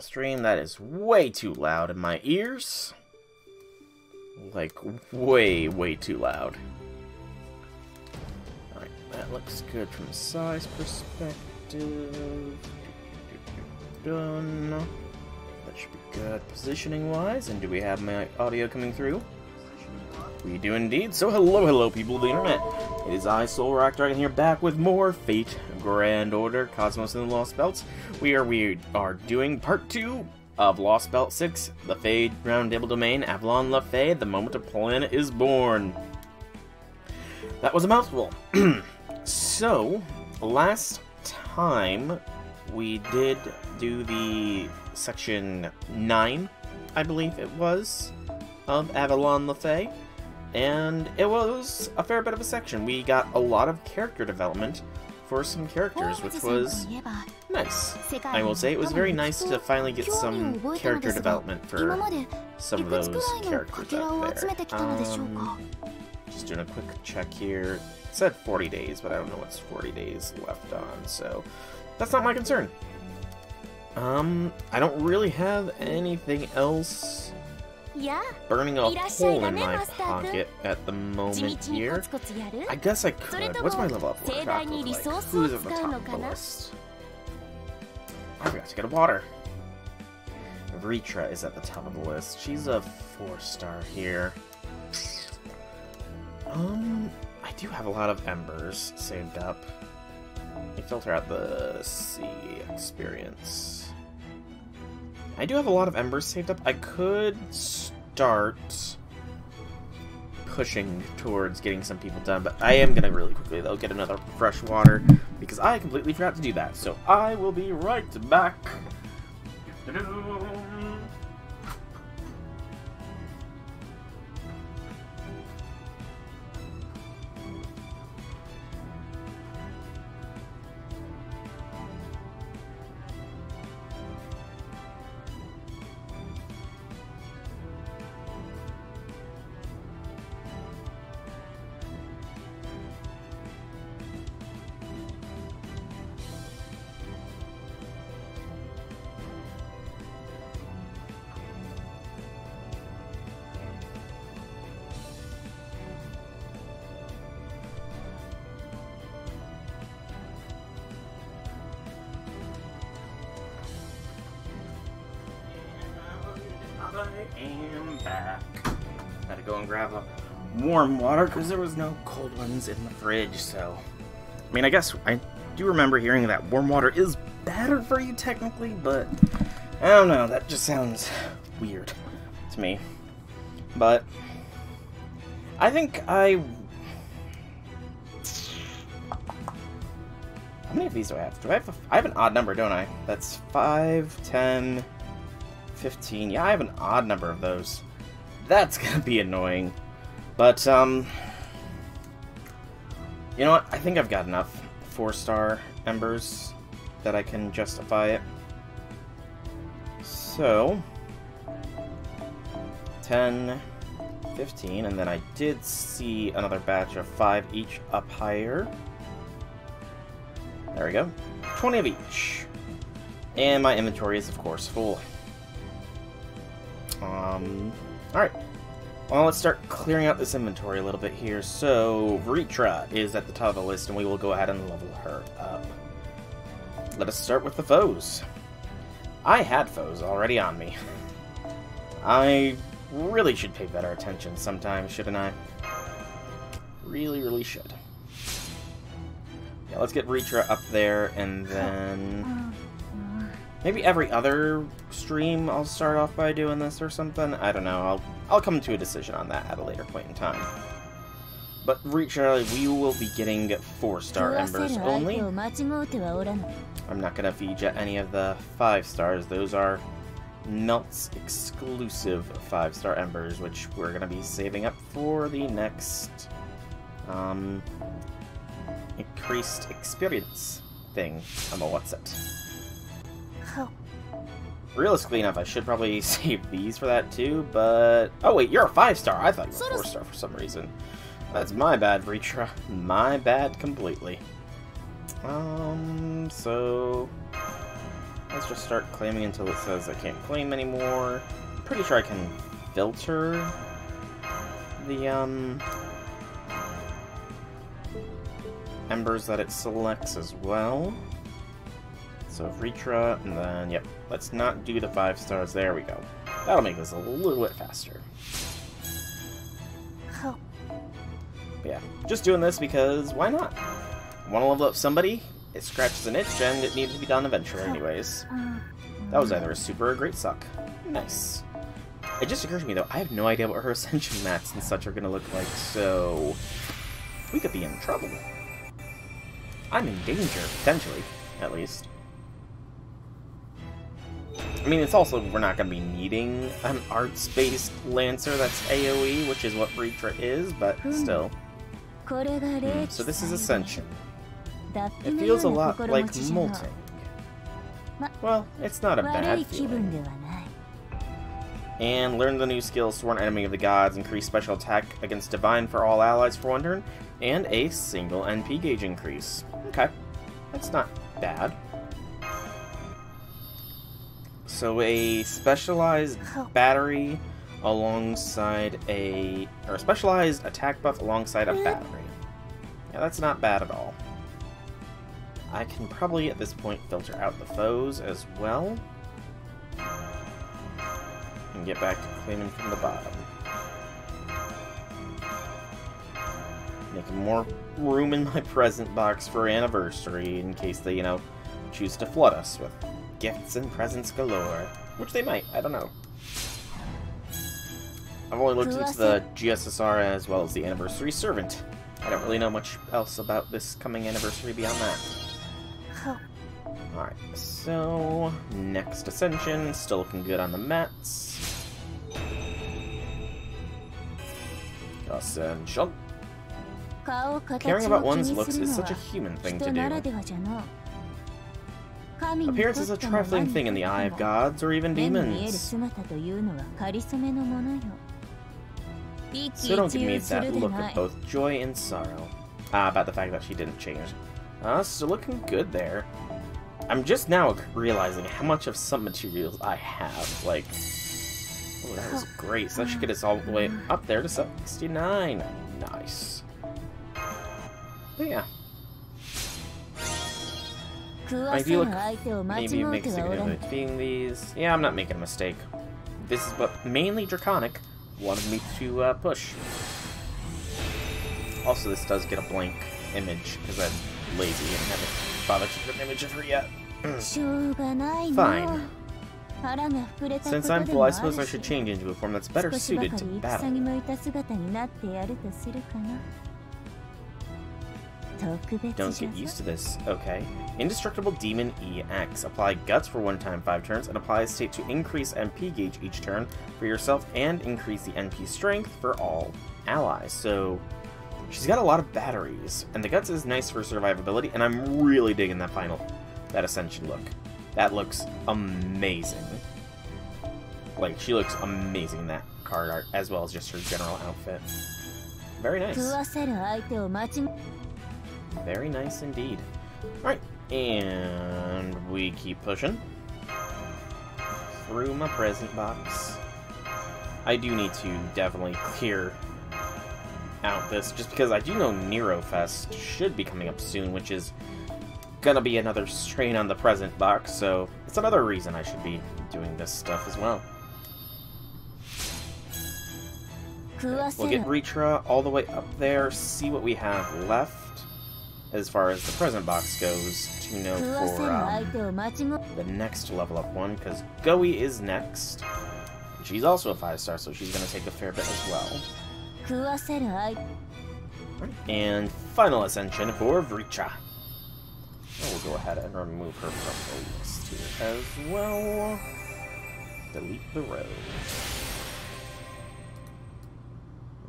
stream. That is way too loud in my ears. Like, way, way too loud. Alright, that looks good from a size perspective. Done. That should be good positioning-wise. And do we have my audio coming through? We do indeed. So hello, hello, people of the internet. It is I, Solrac Dragon, here back with more Fate Grand Order Cosmos and the Lost Belts. We are we are doing part two of Lost Belt 6, the Fae Roundtable Domain, Avalon La Le Fae, the moment a planet is born. That was a mouthful. so, last time we did do the section 9, I believe it was, of Avalon La Le Fae and it was a fair bit of a section. We got a lot of character development for some characters, which was nice. I will say it was very nice to finally get some character development for some of those characters out there. Um, just doing a quick check here. It said 40 days, but I don't know what's 40 days left on, so that's not my concern. Um, I don't really have anything else burning a hole in my pocket at the moment here. I guess I could. What's my level up look like? Who's at the top of the list? I forgot to get a water. Vritra is at the top of the list. She's a four star here. Um, I do have a lot of embers saved up. Let me filter out the sea experience. I do have a lot of embers saved up. I could start pushing towards getting some people done, but I am to really quickly, though, get another fresh water, because I completely forgot to do that. So I will be right back. Warm water because there was no cold ones in the fridge, so... I mean, I guess I do remember hearing that warm water is better for you technically, but I don't know, that just sounds weird to me. But I think I... How many of these do I have? Do I have a, I have an odd number, don't I? That's 5, 10, 15. Yeah, I have an odd number of those. That's gonna be annoying. But, um... You know what? I think I've got enough four-star embers that I can justify it. So... 10, 15, and then I did see another batch of 5 each up higher. There we go. 20 of each. And my inventory is, of course, full. Um, alright. Well, let's start clearing out this inventory a little bit here. So, Vritra is at the top of the list, and we will go ahead and level her up. Let us start with the foes. I had foes already on me. I really should pay better attention sometimes, shouldn't I? Really, really should. Yeah, let's get Vritra up there, and then... Maybe every other stream I'll start off by doing this or something. I don't know. I'll I'll come to a decision on that at a later point in time. But Vritra, we will be getting four-star embers only. I'm not going to feed you any of the five stars. Those are Melt's exclusive five-star embers, which we're going to be saving up for the next um, increased experience thing. I'm a what's it. Realistically enough, I should probably save these for that too, but... Oh wait, you're a 5-star. I thought you were a 4-star for some reason. That's my bad, Vritra. My bad completely. Um, so... let's just start claiming until it says I can't claim anymore. I'm pretty sure I can filter the, um, embers that it selects as well. So Vritra, and then, yep, let's not do the five stars. There we go. That'll make this a little bit faster. Oh. Yeah, just doing this because why not? Want to level up somebody? It scratches an itch, and it needed to be done eventually oh. anyways. Uh, that was either a super or a great suck. Nice. It just occurred to me, though, I have no idea what her ascension mats and such are going to look like, so... We could be in trouble. I'm in danger, potentially, at least. I mean, it's also, we're not going to be needing an arts-based Lancer that's AoE, which is what Vritra is, but still. Hmm, So this is Ascension. It feels a lot like Molting. Well, it's not a bad feeling. And learn the new skill Sworn Enemy of the Gods, increase special attack against Divine for all allies for one turn, and a single NP gauge increase. Okay, that's not bad. So a specialized oh. battery alongside a... or a specialized attack buff alongside a battery. Yeah, that's not bad at all. I can probably, at this point, filter out the foes as well. And get back to claiming from the bottom. Making more room in my present box for anniversary in case they, you know, choose to flood us with gifts and presents galore. Which they might, I don't know. I've only looked into the GSSR as well as the Anniversary Servant. I don't really know much else about this coming anniversary beyond that. Alright, so next Ascension, still looking good on the mats. Ascension. Caring about one's looks is such a human thing to do. Appearance is a trifling thing in the eye of gods or even demons. So don't give me that look of both joy and sorrow. Ah, about the fact that she didn't change. Uh, still looking good there. I'm just now realizing how much of some materials I have. Like, oh, that was great. So that should get us all the way up there to 69. Nice. But yeah. I feel like maybe make a significant being these. Yeah, I'm not making a mistake. This is what mainly Draconic wanted me to uh, push. Also, this does get a blank image because I'm lazy and haven't bothered to put an image of her yet. Fine. Since I'm full, I suppose I should change into a form that's better suited to battle. Don't get used to this, okay? Indestructible Demon EX. Apply Guts for one time 5 turns, and apply a state to increase NP gauge each turn for yourself and increase the NP strength for all allies. So, she's got a lot of batteries, and the Guts is nice for survivability, and I'm really digging that final, that Ascension look. That looks amazing. Like, she looks amazing in that card art, as well as just her general outfit. Very nice. Very nice indeed. Alright, and we keep pushing. Through my present box. I do need to definitely clear out this, just because I do know Nero Fest should be coming up soon, which is gonna be another strain on the present box, so it's another reason I should be doing this stuff as well. We'll get Vritra all the way up there, see what we have left as far as the present box goes to know for um, the next level up one, because Goey is next. She's also a 5-star, so she's going to take a fair bit as well. And final ascension for Vritra. we'll go ahead and remove her from the list here as well. Delete the row.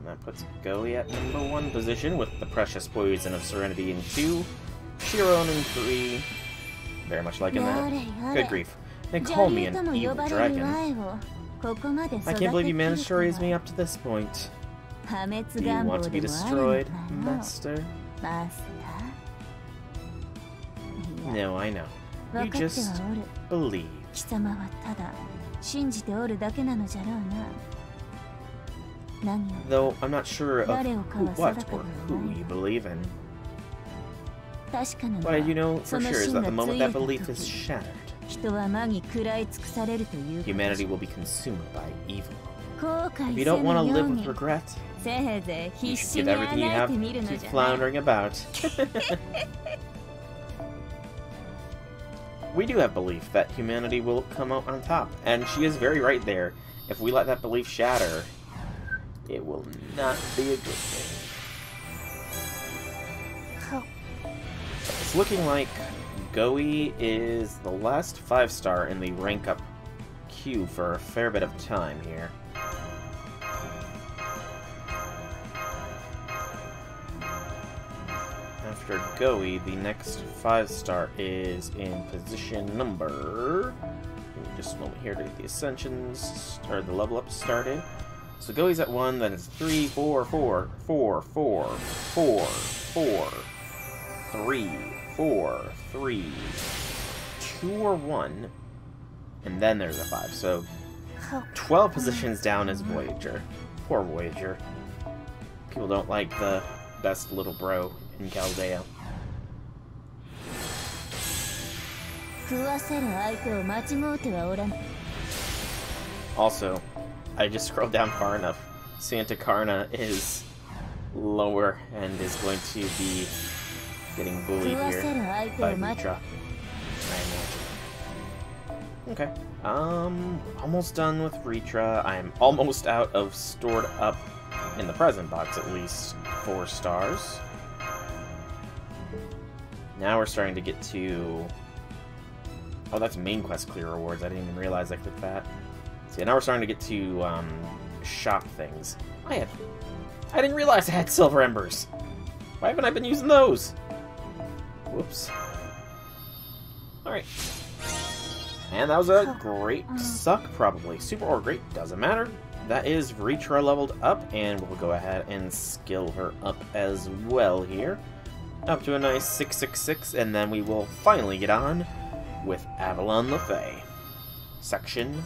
And that puts Goey at number one position with the Precious Poison of Serenity in two, Chiron in three. Very much liking that. Good grief. They call me an evil dragon. I can't believe you managed to raise me up to this point. Do you want to be destroyed, Master? No, I know. You just believe. Though I'm not sure of who, what or who you believe in. What I do know for sure is that the moment that belief is shattered, humanity will be consumed by evil. If you don't want to live with regret, you should give everything you have to floundering about. we do have belief that humanity will come out on top, and she is very right there. If we let that belief shatter, it will not be a good thing. It's looking like Goey is the last five star in the rank up queue for a fair bit of time here. After Goey, the next five star is in position number. Just a moment here to get the ascensions or the level up started. So Goey's at 1, then it's 3, or 1, and then there's a 5. So 12 positions down is Voyager. Poor Voyager. People don't like the best little bro in Chaldea. Also, I just scrolled down far enough. Santa Carna is lower and is going to be getting bullied here by Vritra. Okay. Um, almost done with Vritra. I'm almost out of stored up in the present box, at least four stars. Now we're starting to get to... Oh, that's main quest clear rewards. I didn't even realize I clicked that. So yeah, now we're starting to get to, um, shop things. I had... I didn't realize I had silver embers! Why haven't I been using those? Whoops. Alright. And that was a great suck, probably. Super or great, doesn't matter. That is Vritra leveled up, and we'll go ahead and skill her up as well here. Up to a nice 666, and then we will finally get on with Avalon Le Fae. Section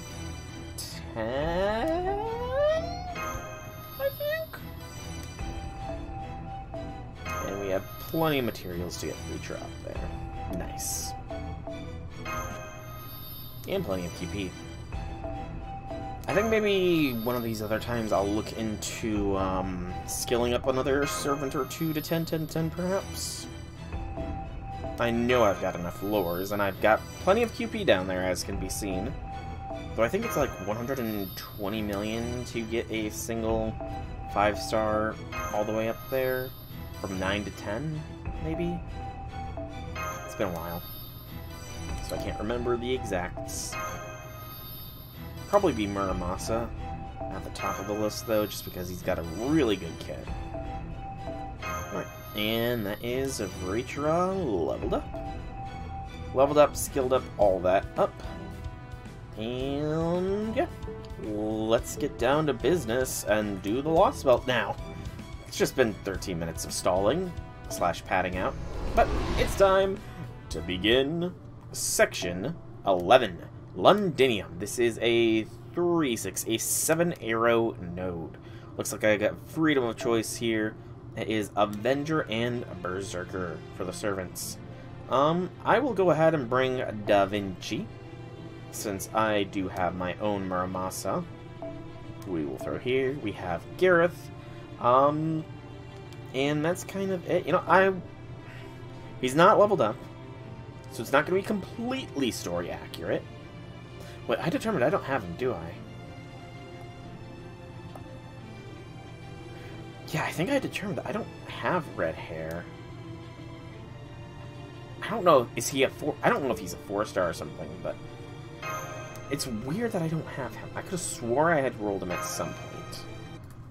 10, I think? And we have plenty of materials to get Vritra up there. Nice. And plenty of QP. I think maybe one of these other times I'll look into um, skilling up another servant or two to 10, 10, 10 perhaps. I know I've got enough lures, and I've got plenty of QP down there, as can be seen. Though I think it's like 120 million to get a single 5-star all the way up there, from 9 to 10, maybe? It's been a while, so I can't remember the exacts. Probably be Muramasa at the top of the list, though, just because he's got a really good kit. Alright, and that is Vritra leveled up. Leveled up, skilled up, all that up. And yeah, let's get down to business and do the Lost Belt now. It's just been 13 minutes of stalling slash padding out, but it's time to begin section 11. Londinium. This is a 3-6, a 7-arrow node. Looks like I got freedom of choice here. It is Avenger and Berserker for the servants. Um, I will go ahead and bring Da Vinci, since I do have my own Muramasa. We will throw here. We have Gareth. Um, and that's kind of it. You know, I... He's not leveled up, so it's not going to be completely story accurate. Wait, I determined I don't have him, do I? Yeah, I think I determined that I don't have red hair. I don't know, is he a four? I don't know if he's a four star or something, but it's weird that I don't have him. I could have swore I had rolled him at some point.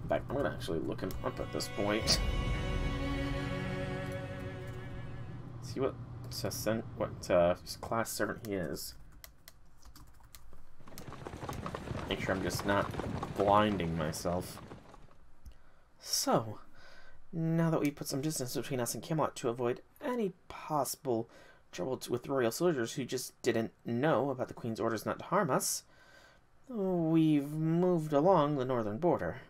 In fact, I'm gonna actually look him up at this point. See what what uh, class servant he is. Make sure I'm just not blinding myself. So, now that we put some distance between us and Camelot to avoid any possible trouble with royal soldiers who just didn't know about the Queen's orders not to harm us. We've moved along the northern border.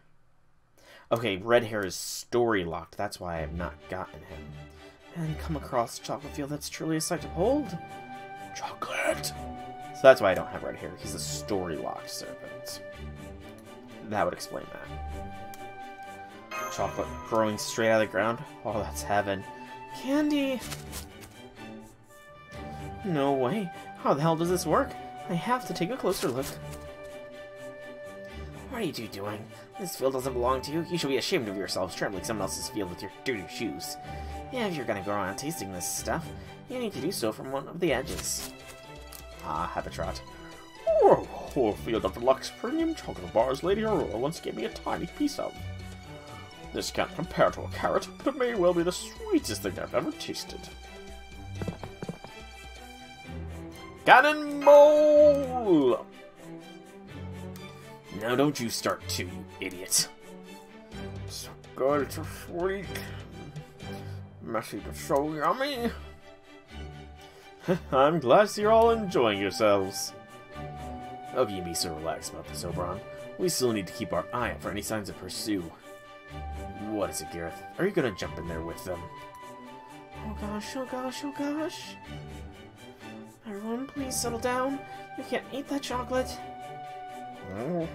Okay, Red Hair is story locked. That's why I have not gotten him. And come across chocolate field that's truly a sight to behold. Chocolate! So that's why I don't have red hair. He's a story locked serpent. That would explain that. Chocolate growing straight out of the ground. Oh, that's heaven. Candy! No way. How the hell does this work? I have to take a closer look. What are you two doing? This field doesn't belong to you. You should be ashamed of yourselves trampling someone else's field with your dirty shoes. Yeah, if you're gonna go around tasting this stuff, you need to do so from one of the edges. Ah, Habitat. Oh, oh, field of deluxe premium chocolate bars Lady Aurora once gave me a tiny piece of. This can't compare to a carrot, but it may well be the sweetest thing I've ever tasted. Cannonball! Now don't you start too, you idiot. So good, it's a sweet. Messy but so yummy. I'm glad you're all enjoying yourselves. Oh, you be so relaxed about this, Oberon. We still need to keep our eye out for any signs of pursuit. What is it, Gareth? Are you gonna jump in there with them? Oh gosh, oh gosh, oh gosh. Everyone, please settle down. You can't eat that chocolate. Oh.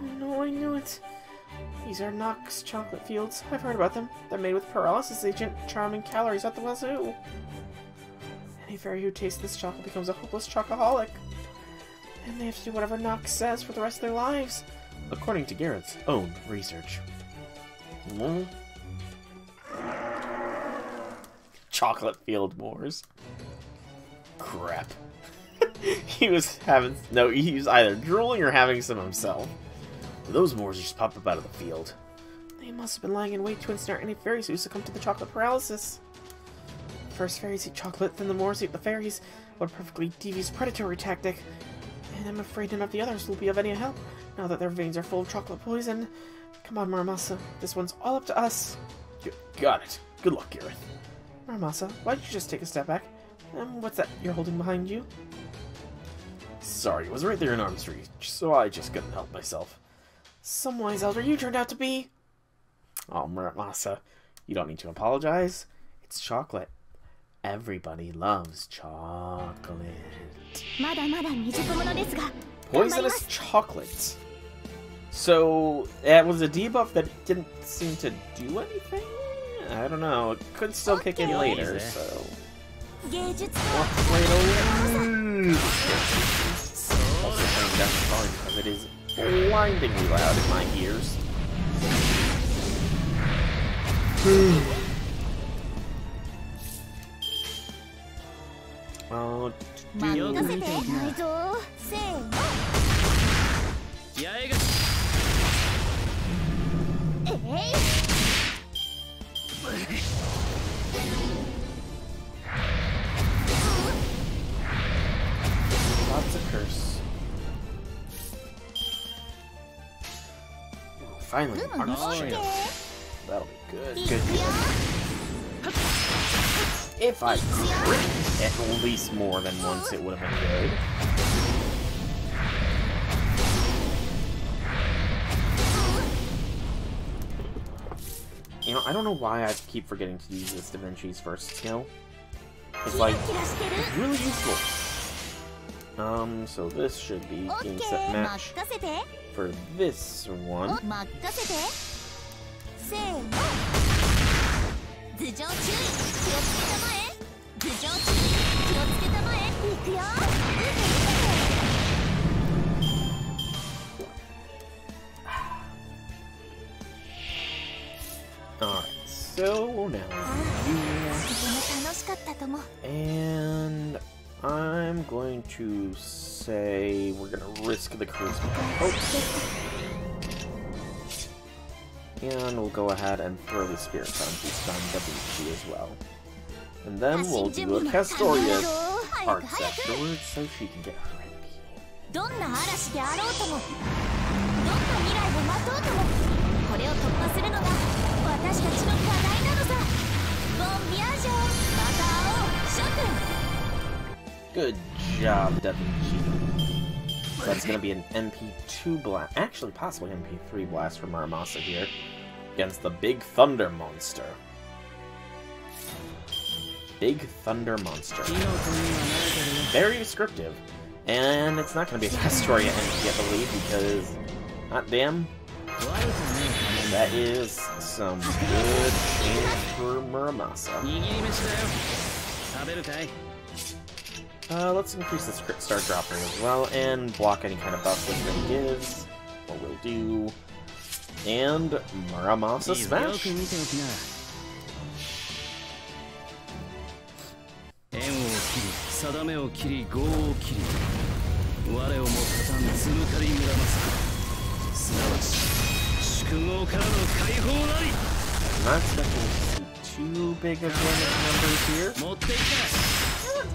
Oh no, I knew it. These are Nox chocolate fields. I've heard about them. They're made with paralysis agent, charming calories at the wazoo. Any fairy who tastes this chocolate becomes a hopeless chocoholic. And they have to do whatever Nox says for the rest of their lives. According to Gareth's own research. Mm. Chocolate field wars. Crap. he was having no he was either drooling or having some himself. Those Mors just popped up out of the field. They must have been lying in wait to ensnare any fairies who succumb to the chocolate paralysis. First fairies eat chocolate, then the Mors eat the fairies. What a perfectly devious predatory tactic. And I'm afraid none of the others will be of any help, now that their veins are full of chocolate poison. Come on, Muramasa. This one's all up to us. You got it. Good luck, Gareth. Muramasa, why don't you just take a step back? Um, what's that you're holding behind you? Sorry, it was right there in arm's reach, so I just couldn't help myself. Some wise elder you turned out to be. Oh, Muramasa, you don't need to apologize. It's chocolate. Everybody loves chocolate. Poisonous chocolate. So, that was a debuff that didn't seem to do anything? I don't know. It could still kick in later, so... Also turning down the volume because it is blindingly loud in my ears. oh, Lots of curse. Oh, finally, Arctorium. That'll be good. Good deal. If I crit at least more than once, it would have been good. You know, I don't know why I keep forgetting to use this Da Vinci's first skill. It's like, it's really useful. Um, so this should be game set match for this one. So now and I'm going to say we're gonna risk the charisma. Oh. And we'll go ahead and throw the spirit on this on WG as well. And then we'll do a Castoria's arts afterwards so she can get her NP. Good job, Da Vinci. That's going to be an NP2 blast, actually possibly NP3 blast from Muramasa here, against the Big Thunder Monster. Big Thunder Monster. Very descriptive. And it's not going to be a at MP, I believe, because, hot damn, that is some good for Muramasa. Uh, let's increase the Star Dropper as well, and block any kind of buff which it gives, or will do. And Muramasa Smash! I'm not expecting to see too big of numbers here.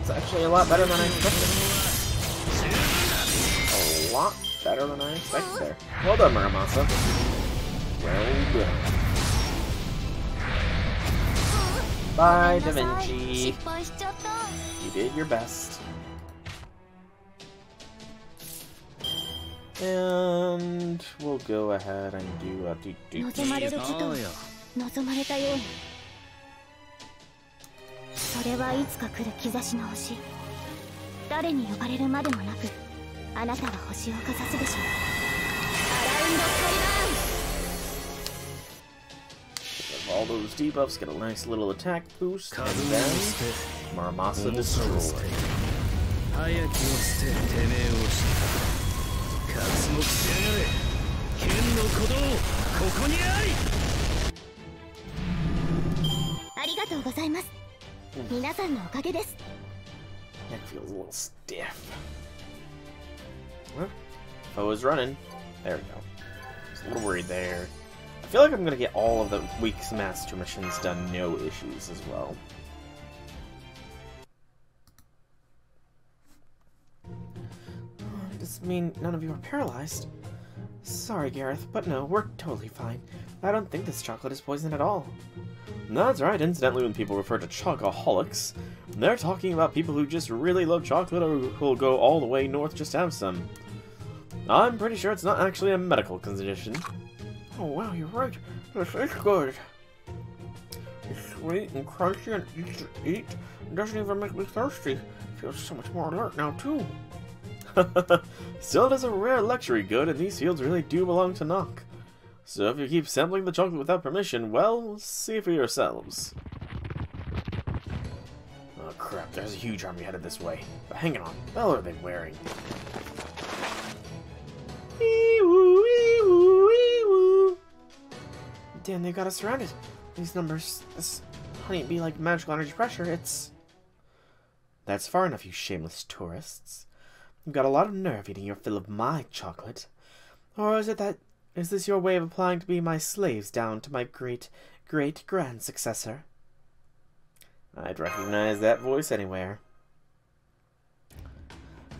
It's actually a lot better than I expected. A lot better than I expected there. Well done, Muramasa. Well done. Bye, Da Vinci. You did your best. And we'll go ahead and do a do do. それはいつか来る兆しの星。誰に呼ばれるまでもなくあなたが星をかざすでしょう。アラウンドスカイラウン all those debuffs, get a nice little attack boost, and then 捨て Muramasa 重さを捨て destroyed. 早き皆さんのおかげです That feels a little stiff. Well, foe is running. There we go. I was a little worried there. I feel like I'm gonna get all of the week's master missions done no issues as well. Does this mean none of you are paralyzed? Sorry, Gareth, but no, we're totally fine. I don't think this chocolate is poison at all. That's right, incidentally, when people refer to chocoholics, they're talking about people who just really love chocolate or who'll go all the way north just to have some. I'm pretty sure it's not actually a medical condition. Oh wow, you're right. This is good. It's sweet and crunchy and easy to eat. It doesn't even make me thirsty. Feels so much more alert now too. Still, it is a rare luxury good, and these fields really do belong to Nock. So if you keep sampling the chocolate without permission, well, see for yourselves. Oh crap, there's a huge army headed this way. But hang on, what are they wearing? Damn, they got us surrounded. These numbers, this honeybee like magical energy pressure, it's... That's far enough, you shameless tourists. You've got a lot of nerve eating your fill of my chocolate. Or is it that is this your way of applying to be my slaves down to my great great grand successor? I'd recognize that voice anywhere.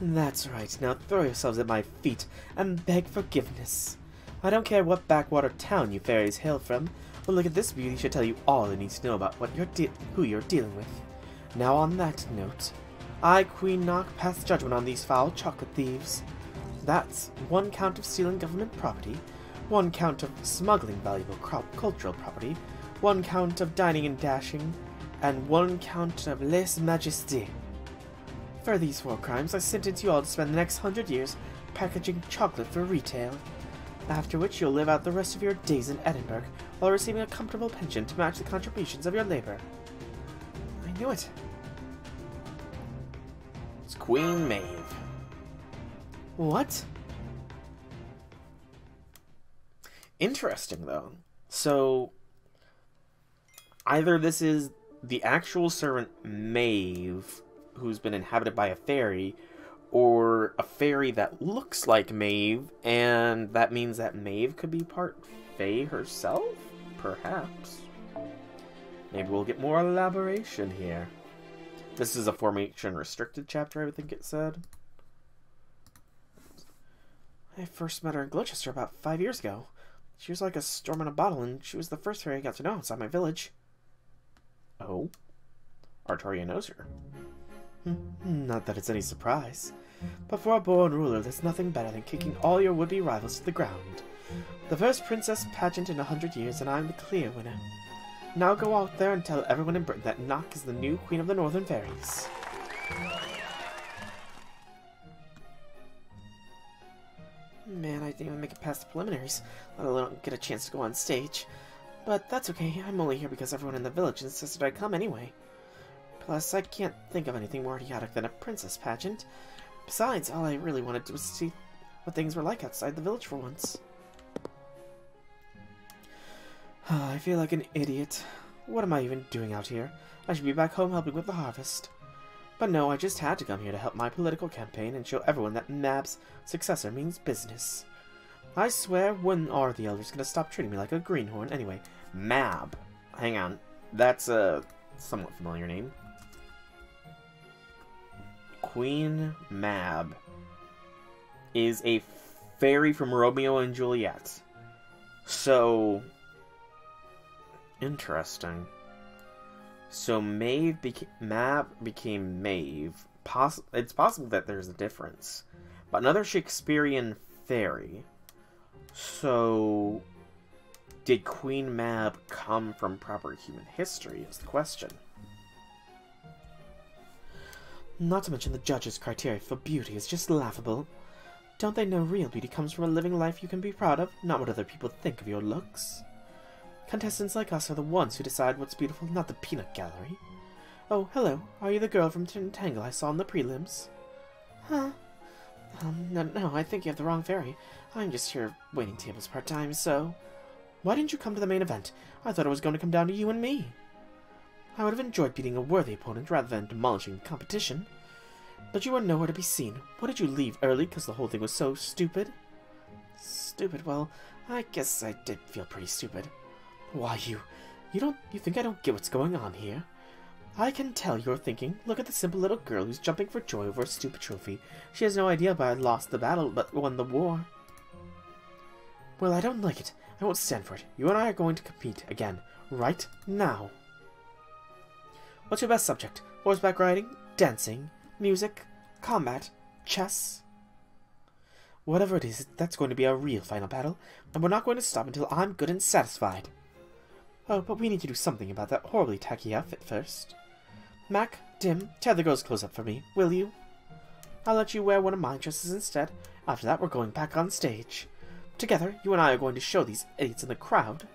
That's right, now throw yourselves at my feet and beg forgiveness. I don't care what backwater town you fairies hail from, but look at this beauty should tell you all you need to know about what you're who you're dealing with. Now on that note, I, Queen Nock, pass judgment on these foul chocolate thieves. That's one count of stealing government property, one count of smuggling valuable crop cultural property, one count of dining and dashing, and one count of lèse majesté. For these four crimes, I sentence you all to spend the next hundred years packaging chocolate for retail, after which you'll live out the rest of your days in Edinburgh while receiving a comfortable pension to match the contributions of your labor. I knew it. It's Queen Maeve. What? Interesting, though. So, either this is the actual servant Maeve, who's been inhabited by a fairy, or a fairy that looks like Maeve, and that means that Maeve could be part Fae herself? Perhaps. Maybe we'll get more elaboration here. This is a formation restricted chapter, I would think it said. I first met her in Gloucester about five years ago. She was like a storm in a bottle, and she was the first fairy I got to know outside my village. Oh? Artoria knows her. Hmm, Not that it's any surprise. But for a born ruler, there's nothing better than kicking all your would-be rivals to the ground. The first princess pageant in a hundred years, and I'm the clear winner. Now go out there and tell everyone in Britain that Nock is the new queen of the Northern Fairies. Man, I didn't even make it past the preliminaries, let alone get a chance to go on stage. But that's okay, I'm only here because everyone in the village insisted I come anyway. Plus, I can't think of anything more idiotic than a princess pageant. Besides, all I really wanted to was see what things were like outside the village for once. I feel like an idiot. What am I even doing out here? I should be back home helping with the harvest. But no, I just had to come here to help my political campaign and show everyone that Mab's successor means business. I swear, when are the elders gonna stop treating me like a greenhorn? Anyway, Mab. Hang on. That's a somewhat familiar name. Queen Mab is a fairy from Romeo and Juliet. So interesting. So Maeve became Mab became Maeve. Poss- it's possible that there's a difference, but another Shakespearean fairy. So, did Queen Mab come from proper human history? Is the question. Not to mention the judges' criteria for beauty is just laughable. Don't they know real beauty comes from a living life you can be proud of, not what other people think of your looks? Contestants like us are the ones who decide what's beautiful, not the peanut gallery. Oh, hello. Are you the girl from Tangle I saw in the prelims? Huh? Um, no, no, I think you have the wrong fairy. I'm just here waiting tables part-time, so... Why didn't you come to the main event? I thought it was going to come down to you and me. I would have enjoyed beating a worthy opponent rather than demolishing the competition. But you were nowhere to be seen. Why did you leave early because the whole thing was so stupid? Stupid? Well, I guess I did feel pretty stupid. Why, you... You don't... You think I don't get what's going on here? I can tell you're thinking, look at the simple little girl who's jumping for joy over a stupid trophy. She has no idea but I lost the battle, but won the war. Well, I don't like it. I won't stand for it. You and I are going to compete again, right now. What's your best subject? Horseback riding? Dancing? Music? Combat? Chess? Whatever it is, that's going to be our real final battle, and we're not going to stop until I'm good and satisfied. Oh, but we need to do something about that horribly tacky outfit first. Mac, Dim, tear the girl's clothes up for me, will you? I'll let you wear one of my dresses instead. After that, we're going back on stage. Together, you and I are going to show these idiots in the crowd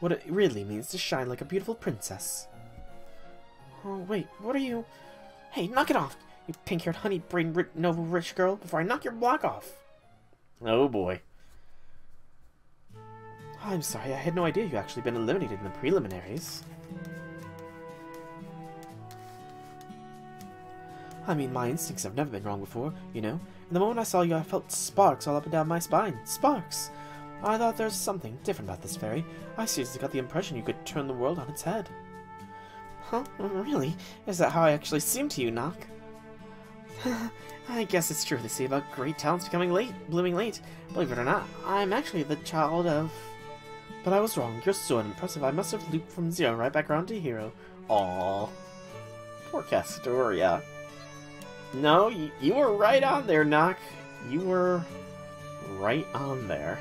what it really means to shine like a beautiful princess. Oh, wait, what are you... Hey, knock it off, you pink-haired honey-brained Nova rich girl, before I knock your block off. Oh boy. Oh, I'm sorry, I had no idea you'd actually been eliminated in the preliminaries. I mean, my instincts have never been wrong before, you know. And the moment I saw you, I felt sparks all up and down my spine. Sparks! I thought there was something different about this fairy. I seriously got the impression you could turn the world on its head. Huh? Really? Is that how I actually seem to you, Nock? I guess it's true they say about great talents becoming late, blooming late. Believe it or not, I'm actually the child of... But I was wrong. You're so unimpressive. I must have looped from zero right back around to hero. Aww. Poor Castoria. No, you, you were right on there, Nock. You were right on there.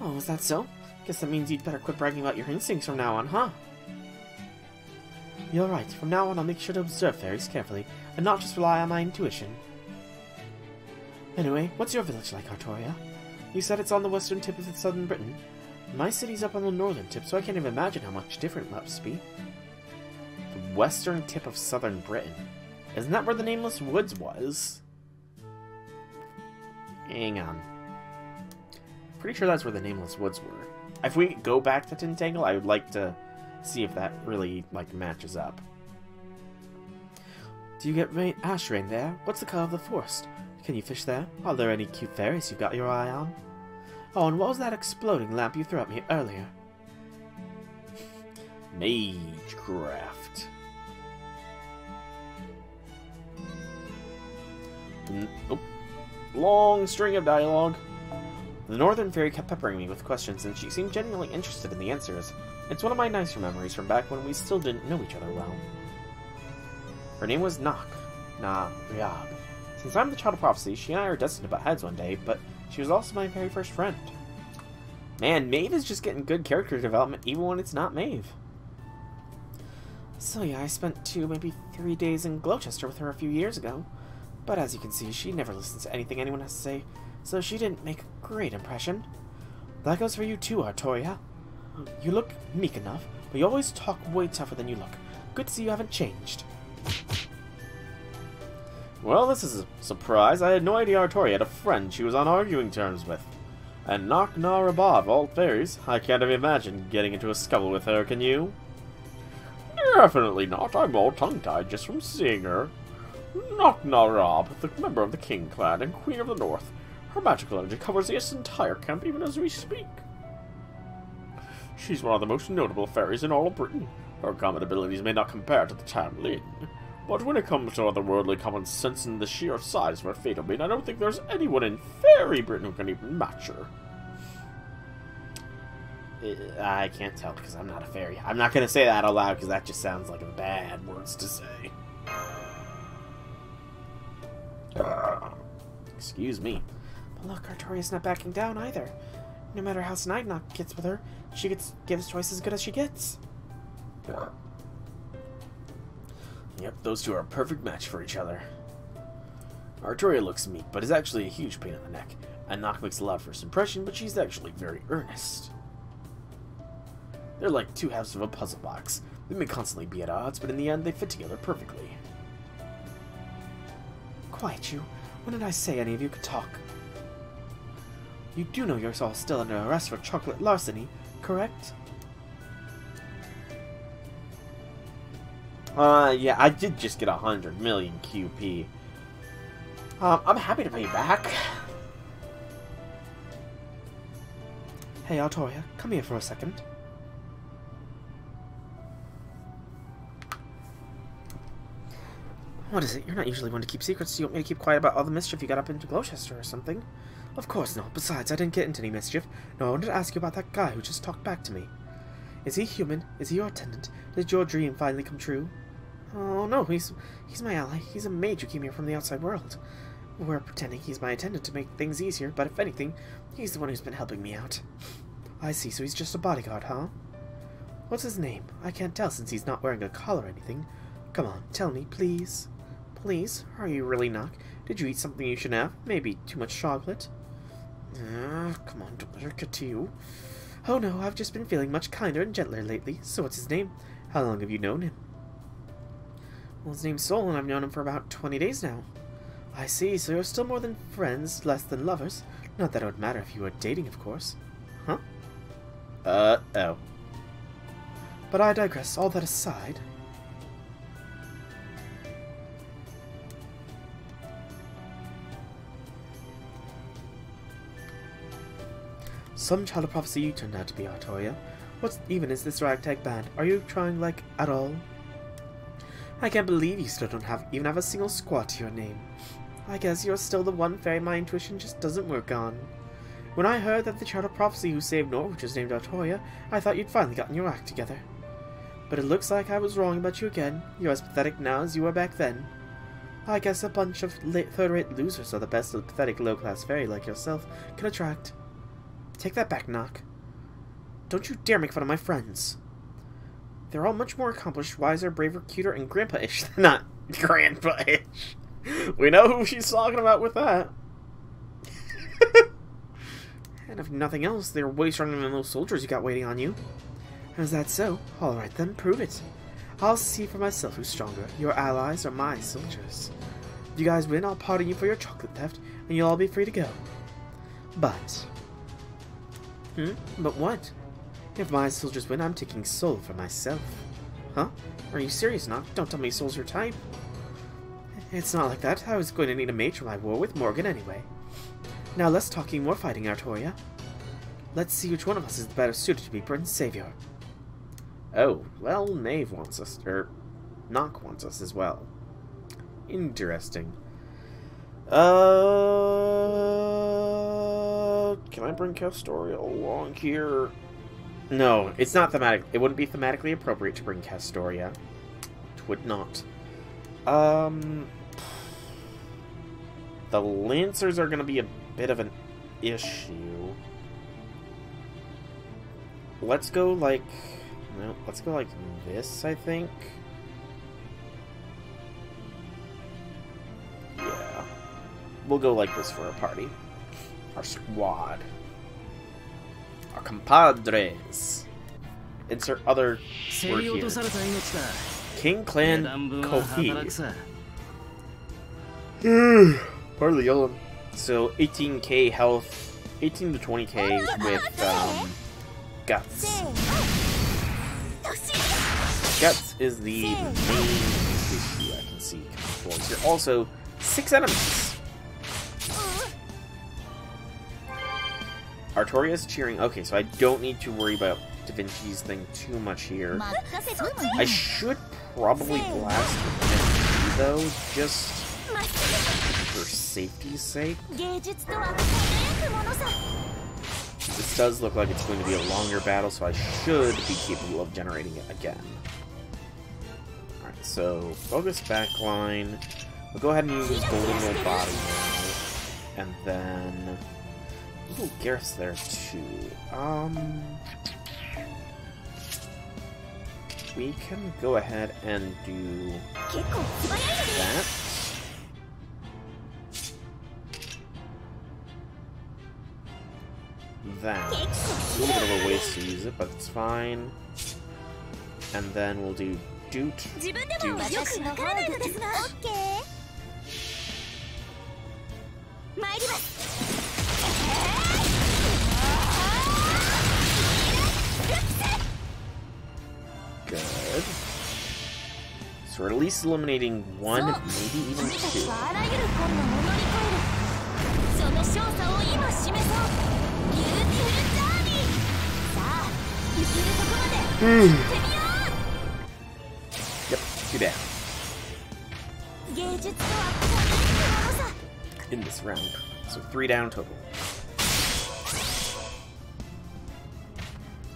Oh, is that so? Guess that means you'd better quit bragging about your instincts from now on, huh? You're right. From now on, I'll make sure to observe fairies carefully, and not just rely on my intuition. Anyway, what's your village like, Artoria? You said it's on the western tip of southern Britain. My city's up on the northern tip, so I can't even imagine how much different it must be. The western tip of southern Britain. Isn't that where the Nameless Woods was? Hang on. Pretty sure that's where the Nameless Woods were. If we go back to Tintagel, I would like to see if that really, like, matches up. Do you get rain ash rain there? What's the color of the forest? Can you fish there? Are there any cute fairies you've got your eye on? Oh, and what was that exploding lamp you threw at me earlier? Magecraft. Long string of dialogue. The Northern Fairy kept peppering me with questions, and she seemed genuinely interested in the answers. It's one of my nicer memories from back when we still didn't know each other well. Her name was Nak. Na Ryab. Since I'm the child of prophecy, she and I are destined to butt heads one day, but she was also my very first friend. Man, Maeve is just getting good character development even when it's not Maeve. So yeah, I spent two, maybe three days in Gloucester with her a few years ago. But as you can see, she never listens to anything anyone has to say, so she didn't make a great impression. That goes for you too, Artoria. You look meek enough, but you always talk way tougher than you look. Good to see you haven't changed. Well, this is a surprise. I had no idea Artoria had a friend she was on arguing terms with. And Knocknarea of all fairies, I can't even imagine getting into a scuffle with her, can you? Definitely not. I'm all tongue-tied just from seeing her. Knocknarea, the member of the King Clan and Queen of the North. Her magical energy covers this entire camp even as we speak. She's one of the most notable fairies in all of Britain. Her common abilities may not compare to the Tam Lin, but when it comes to otherworldly common sense and the sheer size of her fatal being, I don't think there's anyone in fairy Britain who can even match her. I can't tell because I'm not a fairy. I'm not going to say that out loud because that just sounds like bad words to say. Excuse me. But look, Artoria's not backing down either. No matter how Snidenock gets with her, she gets gives twice as good as she gets. Yep, those two are a perfect match for each other. Artoria looks meek, but is actually a huge pain in the neck. And Nock makes a loud first impression, but she's actually very earnest. They're like two halves of a puzzle box. They may constantly be at odds, but in the end, they fit together perfectly. Quiet you. When did I say any of you could talk? You do know you're all still under arrest for chocolate larceny, correct? Uh, yeah, I did just get a hundred million QP. Um, I'm happy to pay back. Hey, Artoria, come here for a second. What is it? You're not usually one to keep secrets. Do you want me to keep quiet about all the mischief you got up into Gloucester or something? Of course not. Besides, I didn't get into any mischief. No, I wanted to ask you about that guy who just talked back to me. Is he human? Is he your attendant? Did your dream finally come true? Oh, no, he's he's my ally. He's a mage who came here from the outside world. We're pretending he's my attendant to make things easier, but if anything, he's the one who's been helping me out. I see, so he's just a bodyguard, huh? What's his name? I can't tell since he's not wearing a collar or anything. Come on, tell me, please. Please? Are you really not? Did you eat something you shouldn't have? Maybe too much chocolate? Uh, come on, don't get to you. Oh no, I've just been feeling much kinder and gentler lately. So what's his name? How long have you known him? Well, his name's Sol, and I've known him for about 20 days now. I see, so you're still more than friends, less than lovers. Not that it would matter if you were dating, of course. Huh? Uh, oh. But I digress. All that aside, Some child of prophecy you turned out to be, Artoria. What even is this ragtag band? Are you trying, like, at all? I can't believe you still don't have even have a single squat to your name. I guess you're still the one fairy my intuition just doesn't work on. When I heard that the child of prophecy who saved Norwich was named Artoria, I thought you'd finally gotten your act together. But it looks like I was wrong about you again. You're as pathetic now as you were back then. I guess a bunch of third-rate losers are the best a pathetic low-class fairy like yourself can attract. Take that back, Knock. Don't you dare make fun of my friends. They're all much more accomplished, wiser, braver, cuter, and grandpa-ish than not grandpa-ish. We know who she's talking about with that. and if nothing else, they're way stronger than those soldiers you got waiting on you. Is that so? Alright then, prove it. I'll see for myself who's stronger, your allies or my soldiers. If you guys win, I'll pardon you for your chocolate theft, and you'll all be free to go. But, Hmm? But what? If my soldiers win, I'm taking Sol for myself. Huh? Are you serious, Nock? Don't tell me Sol's your type. It's not like that. I was going to need a mate for my war with Morgan anyway. Now less talking, more fighting, Artoria. Let's see which one of us is better suited to be Britain's savior. Oh, well, Maeve wants us, or Knock wants us as well. Interesting. Uh, can I bring Castoria along here? No, it's not thematic. It wouldn't be thematically appropriate to bring Castoria. It would not. Um, the Lancers are going to be a bit of an issue. Let's go like... No, let's go like this, I think. Yeah. We'll go like this for our party. Our squad. Our compadres. Insert other word here. King Clan Kofi. Mm, Part of the yellow. So 18k health, 18 to 20k with um, guts. Guts is the main issue I can see. Controls. You're also six enemies. Artoria's cheering. Okay, so I don't need to worry about Da Vinci's thing too much here. I should probably blast Da Vinci, though, just for safety's sake. This does look like it's going to be a longer battle, so I should be capable of generating it again. Alright, so focus backline. We'll go ahead and use Golden Body now, and then... Ooh, Gareth's there too. Um, we can go ahead and do that. That. A little bit of a waste to use it, but it's fine. And then we'll do Doot. Doot. doot. Good. So we're at least eliminating one, maybe even two. yep, two down. In this round. So three down total.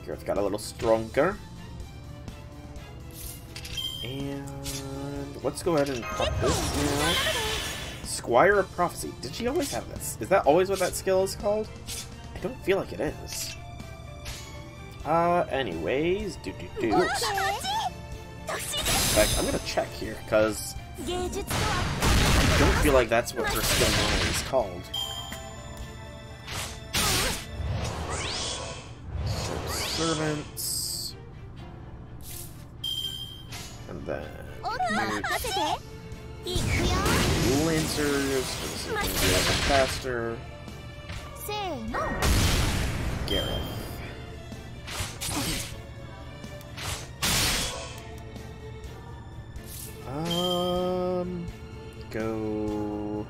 Gareth got a little stronger. And let's go ahead and pop this now. Squire of Prophecy. Did she always have this? Is that always what that skill is called? I don't feel like it is. Uh, anyways, do do do. In fact, I'm gonna check here, because I don't feel like that's what her skill normally is called. Servants. serious. faster. Gareth. Um, go.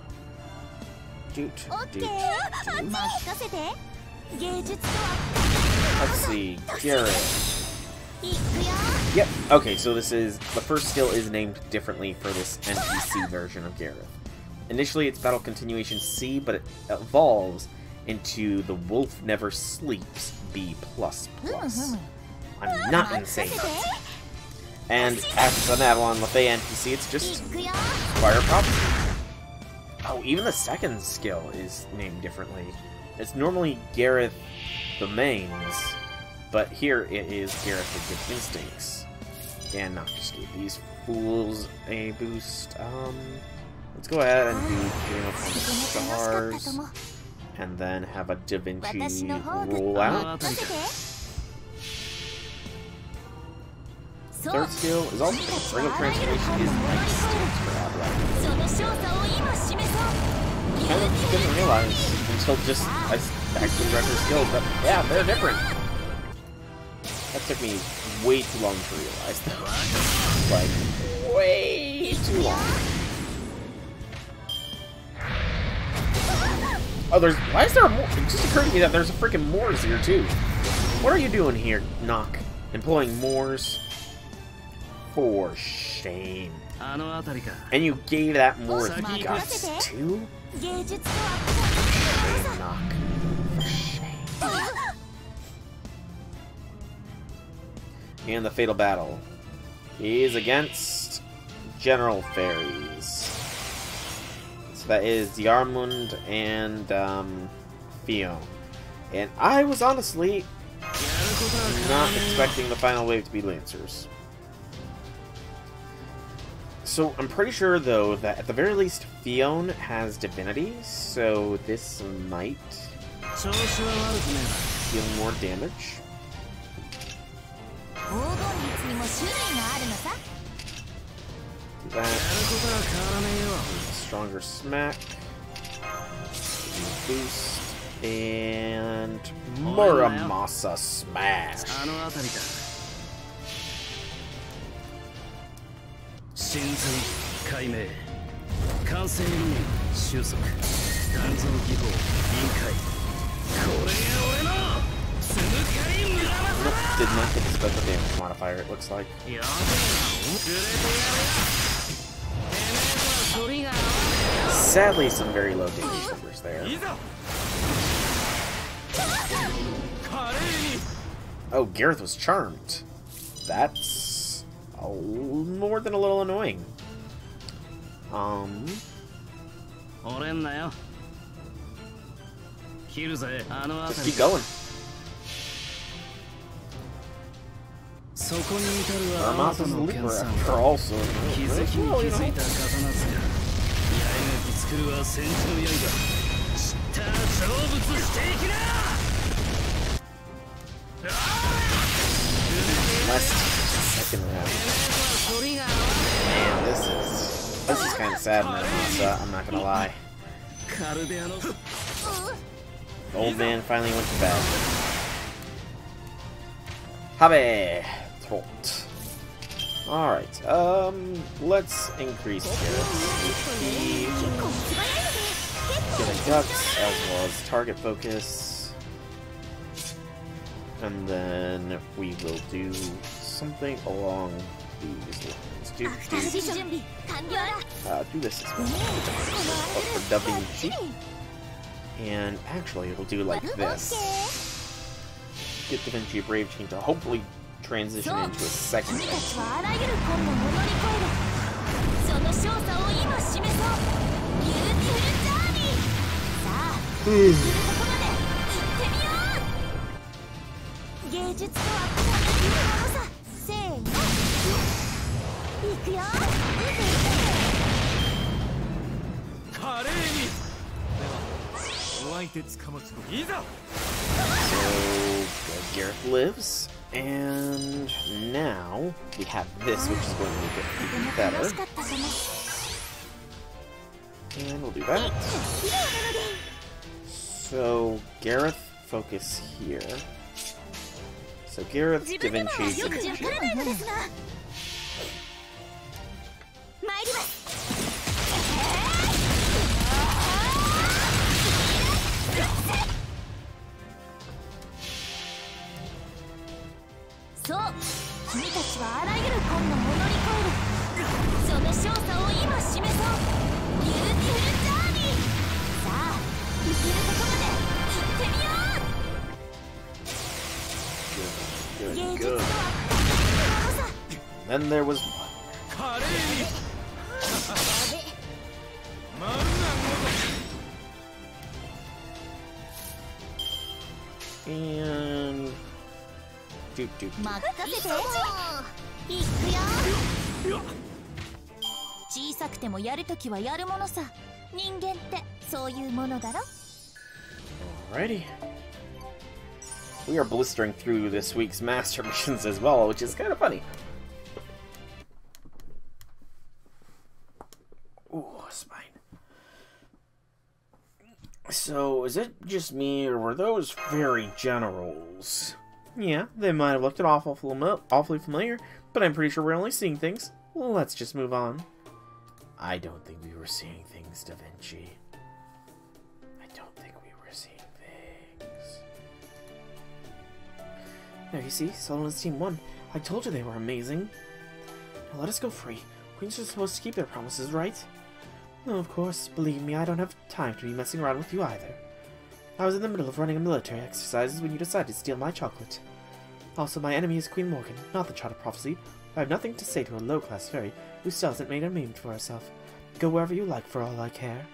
Doot, doot, doot. Let's see, Gareth. Yep, okay, so this is, the first skill is named differently for this NPC version of Gareth. Initially, its battle continuation C, but it evolves into the Wolf Never Sleeps B++. I'm not insane. And after the Avalon Le Fae NPC, it's just Fire Prophecy. Oh, even the second skill is named differently. It's normally Gareth the Mains, but here it is Gareth the Good Instincts. And not just give these fools a boost. Um, Let's go ahead and do getting up the stars. And then have a Da Vinci rollout. Third skill is also Ring of Transformation is nice for Abrac. Kind of didn't realize until just I actually read her skills, but yeah, they're different. That took me way too long to realize, though. Like, way too long. Oh, there's... Why is there a Mors? It just occurred to me that there's a freaking Mors here, too. What are you doing here, Knock? Employing Mors? For shame. And you gave that Mors guts, too? Shame, Knock. And the fatal battle. He's against General Fairies. That is Diarmuid and um, Fionn. And I was honestly not expecting the final wave to be Lancers. So I'm pretty sure, though, that at the very least, Fionn has Divinity, so this might deal more damage. Stronger smack. Boost. And Muramasa smash. Did not get the special damage modifier, it looks like. Sadly, some very low damage numbers there. Oh, Gareth was charmed. That's a, more than a little annoying. Um. Just keep going. Amasa's Libra are also. Well, you know た Armasa's の the 研 leaper 鑽 after all, so 気づきに気づいた刀塚八重垣作るは戦地の刃知った成仏していきな last second round. 反りが合わ Man, this is this is kind of sad, Muramasa. I'm not gonna lie. ねえカルデアの The old man finally went to bed. Habe! Throat. Alright, um, let's increase get a Ducks, as well as target focus, and then we will do something along these lines. Do, do, uh, do this as well. Oh, for dubbing. And actually, it'll do like this. Get the Vinci Brave team to hopefully transition into a second so, hmm. uh, Gareth lives. And now we have this, which is going to make it even better. And we'll do that. So, Gareth, focus here. So Gareth, Da Vinci, Da Vinci. Then there was one. 華麗にまんな And. Doop, doop. 任せて行くよ小さくてもやるときはやるものさ人間ってそういうものだろ Alrighty. We are blistering through this week's master missions as well, which is kind of funny. So, is it just me, or were those very generals? Yeah, they might have looked awful fami- awfully familiar, but I'm pretty sure we're only seeing things. Let's just move on. I don't think we were seeing things, Da Vinci. I don't think we were seeing things. There, you see, Solomon's team won. I told you they were amazing. Now let us go free. Queens are supposed to keep their promises, right? Of course. Believe me, I don't have time to be messing around with you either. I was in the middle of running a military exercises when you decided to steal my chocolate. Also, my enemy is Queen Morgan, not the Child of Prophecy. I have nothing to say to a low-class fairy who still hasn't made a name for herself. Go wherever you like for all I care.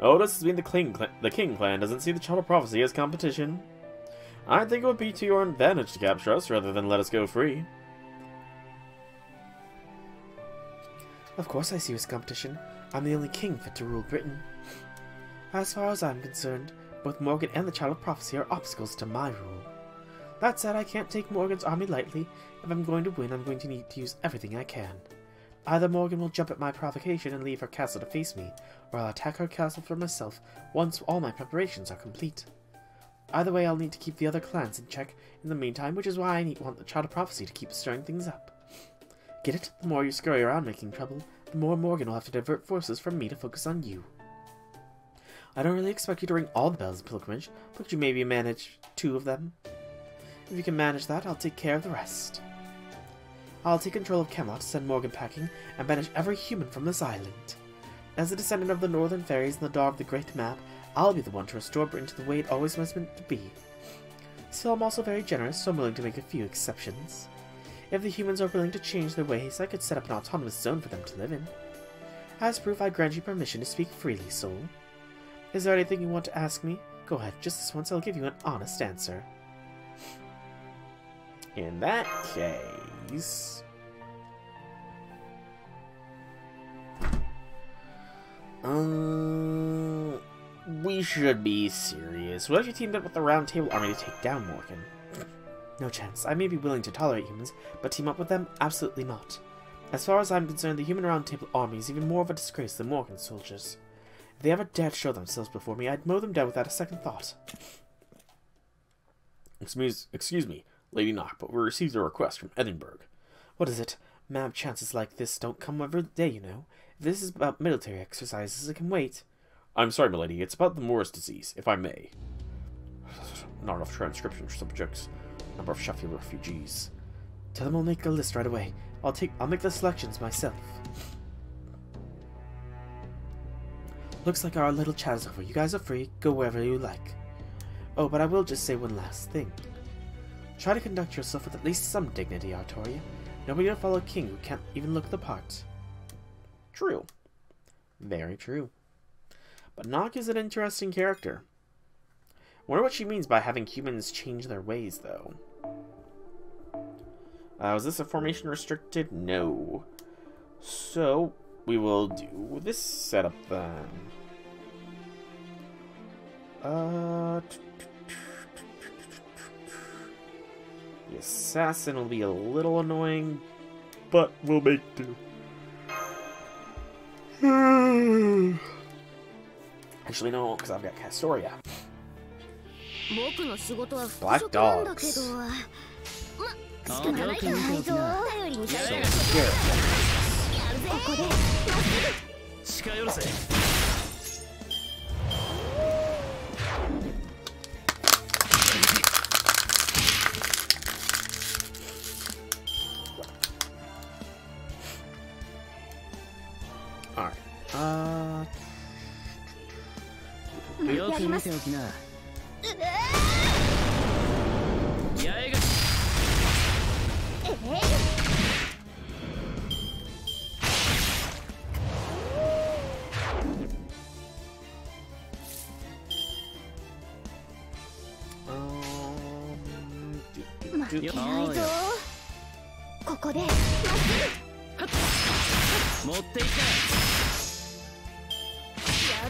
Oh, does mean the King, the King clan doesn't see the Child of Prophecy as competition? I think it would be to your advantage to capture us rather than let us go free. Of course I see as competition. I'm the only king fit to rule Britain. As far as I'm concerned, both Morgan and the Child of Prophecy are obstacles to my rule. That said, I can't take Morgan's army lightly. If I'm going to win, I'm going to need to use everything I can. Either Morgan will jump at my provocation and leave her castle to face me, or I'll attack her castle for myself once all my preparations are complete. Either way, I'll need to keep the other clans in check in the meantime, which is why I need, want the Child of Prophecy to keep stirring things up. Get it? The more you scurry around making trouble, the more Morgan will have to divert forces from me to focus on you. I don't really expect you to ring all the bells in pilgrimage, but you maybe manage two of them? If you can manage that, I'll take care of the rest. I'll take control of Camelot, send Morgan packing, and banish every human from this island. As a descendant of the Northern Fairies and the Dog of the Great Map, I'll be the one to restore Britain to the way it always was meant to be. Still, I'm also very generous, so I'm willing to make a few exceptions. If the humans are willing to change their ways, I could set up an autonomous zone for them to live in. As proof, I grant you permission to speak freely, Sol. Is there anything you want to ask me? Go ahead, just this once I'll give you an honest answer. In that case... Um, we should be serious. What if you teamed up with the Round Table Army to take down Morgan? No chance. I may be willing to tolerate humans, but team up with them? Absolutely not. As far as I'm concerned, the Human roundtable Army is even more of a disgrace than Morgan's soldiers. If they ever dared show themselves before me, I'd mow them down without a second thought. Excuse, excuse me, Lady Knock, but we received a request from Edinburgh. What is it? Ma'am, chances like this don't come every day, you know. If this is about military exercises, it can wait. I'm sorry, milady, it's about the Mors disease, if I may. Not enough transcription for subjects. Number of Sheffield refugees. Tell them I'll make a list right away. I'll take I'll make the selections myself. Looks like our little chat is over. You guys are free. Go wherever you like. Oh, but I will just say one last thing. Try to conduct yourself with at least some dignity, Artoria. Nobody will follow a king who can't even look the part. True. Very true. But Nock is an interesting character. Wonder what she means by having humans change their ways, though. Uh, was this a formation restricted? No. So, we will do this setup then. Uh, the assassin will be a little annoying, but we'll make do. Actually, no, because I've got Castoria. 僕の仕事は服飾なんだけ.どまあ仕方ない頼りに.ここで近寄るぜ. Uh, よく見ておきな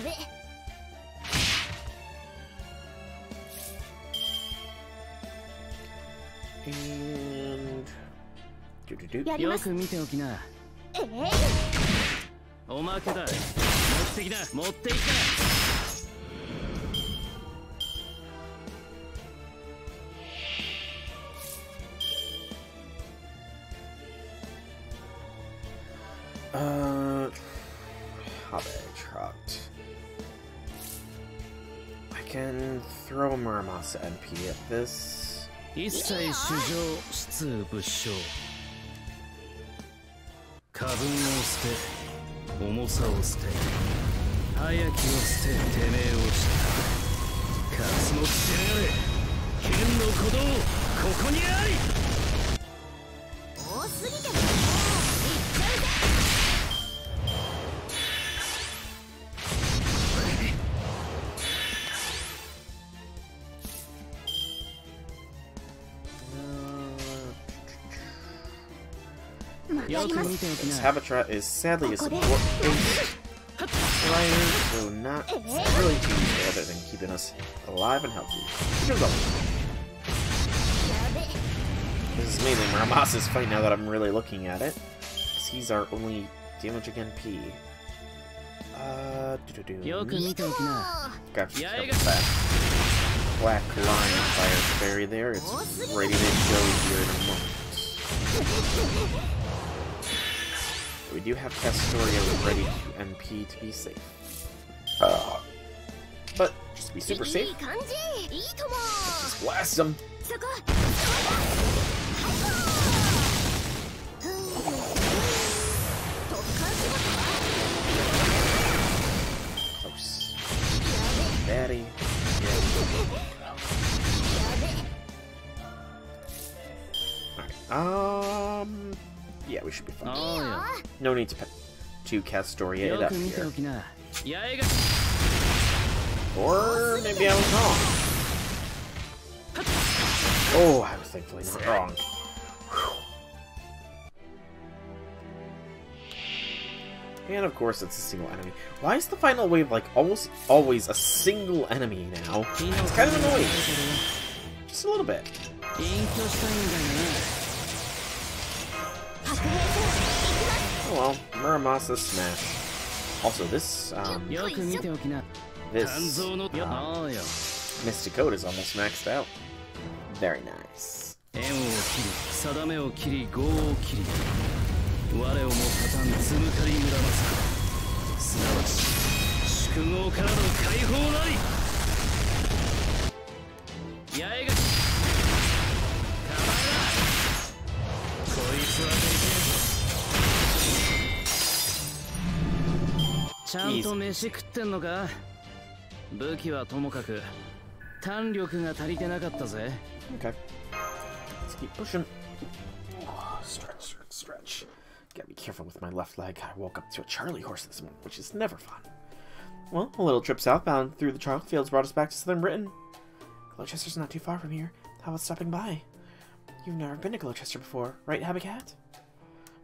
べ。よく見ておきな。えー、おまけだ。目的だ。持っていった。Mass MP at this. 一切主情出武将過分を捨て重さを捨て早きを捨ててめえをした勝つのつけやがれ剣の鼓動ここにあり This Habetrot is sadly a support base. Players will not really do other than keeping us alive and healthy. Sugar! This is mainly Ramos's fight now that I'm really looking at it. Because he's our only damage again P. Uh, do -doo -doo. Gotcha, back. Black Lion Fire Fairy there. It's ready to go here in a moment. We do have Castoria ready to NP to be safe. Uh, but just be super safe. Just blast them. Close. Very, very Alright, um should be fine. Oh, yeah. No need to, to cast Story Aid up here. Or maybe I was wrong. Oh, I was thankfully not wrong. And of course, it's a single enemy. Why is the final wave, like, almost always a single enemy now? It's kind of annoying. Just a little bit. Oh well, Muramasa Smash. Also, this, um, this, uh, Mystic Code is almost maxed out. Very nice. ちゃんと飯食ってんのか武器はともかく弾力が足りてなかったぜ keep pushing. Oh, stretch, stretch, stretch. Gotta be careful with my left leg. I woke up to a Charlie horse this morning, which is never fun. Well, a little trip southbound through the chocolate fields brought us back to southern Britain. Gloucester's not too far from here. How about stopping by? You've never been to Gloucester before, right, Habetrot?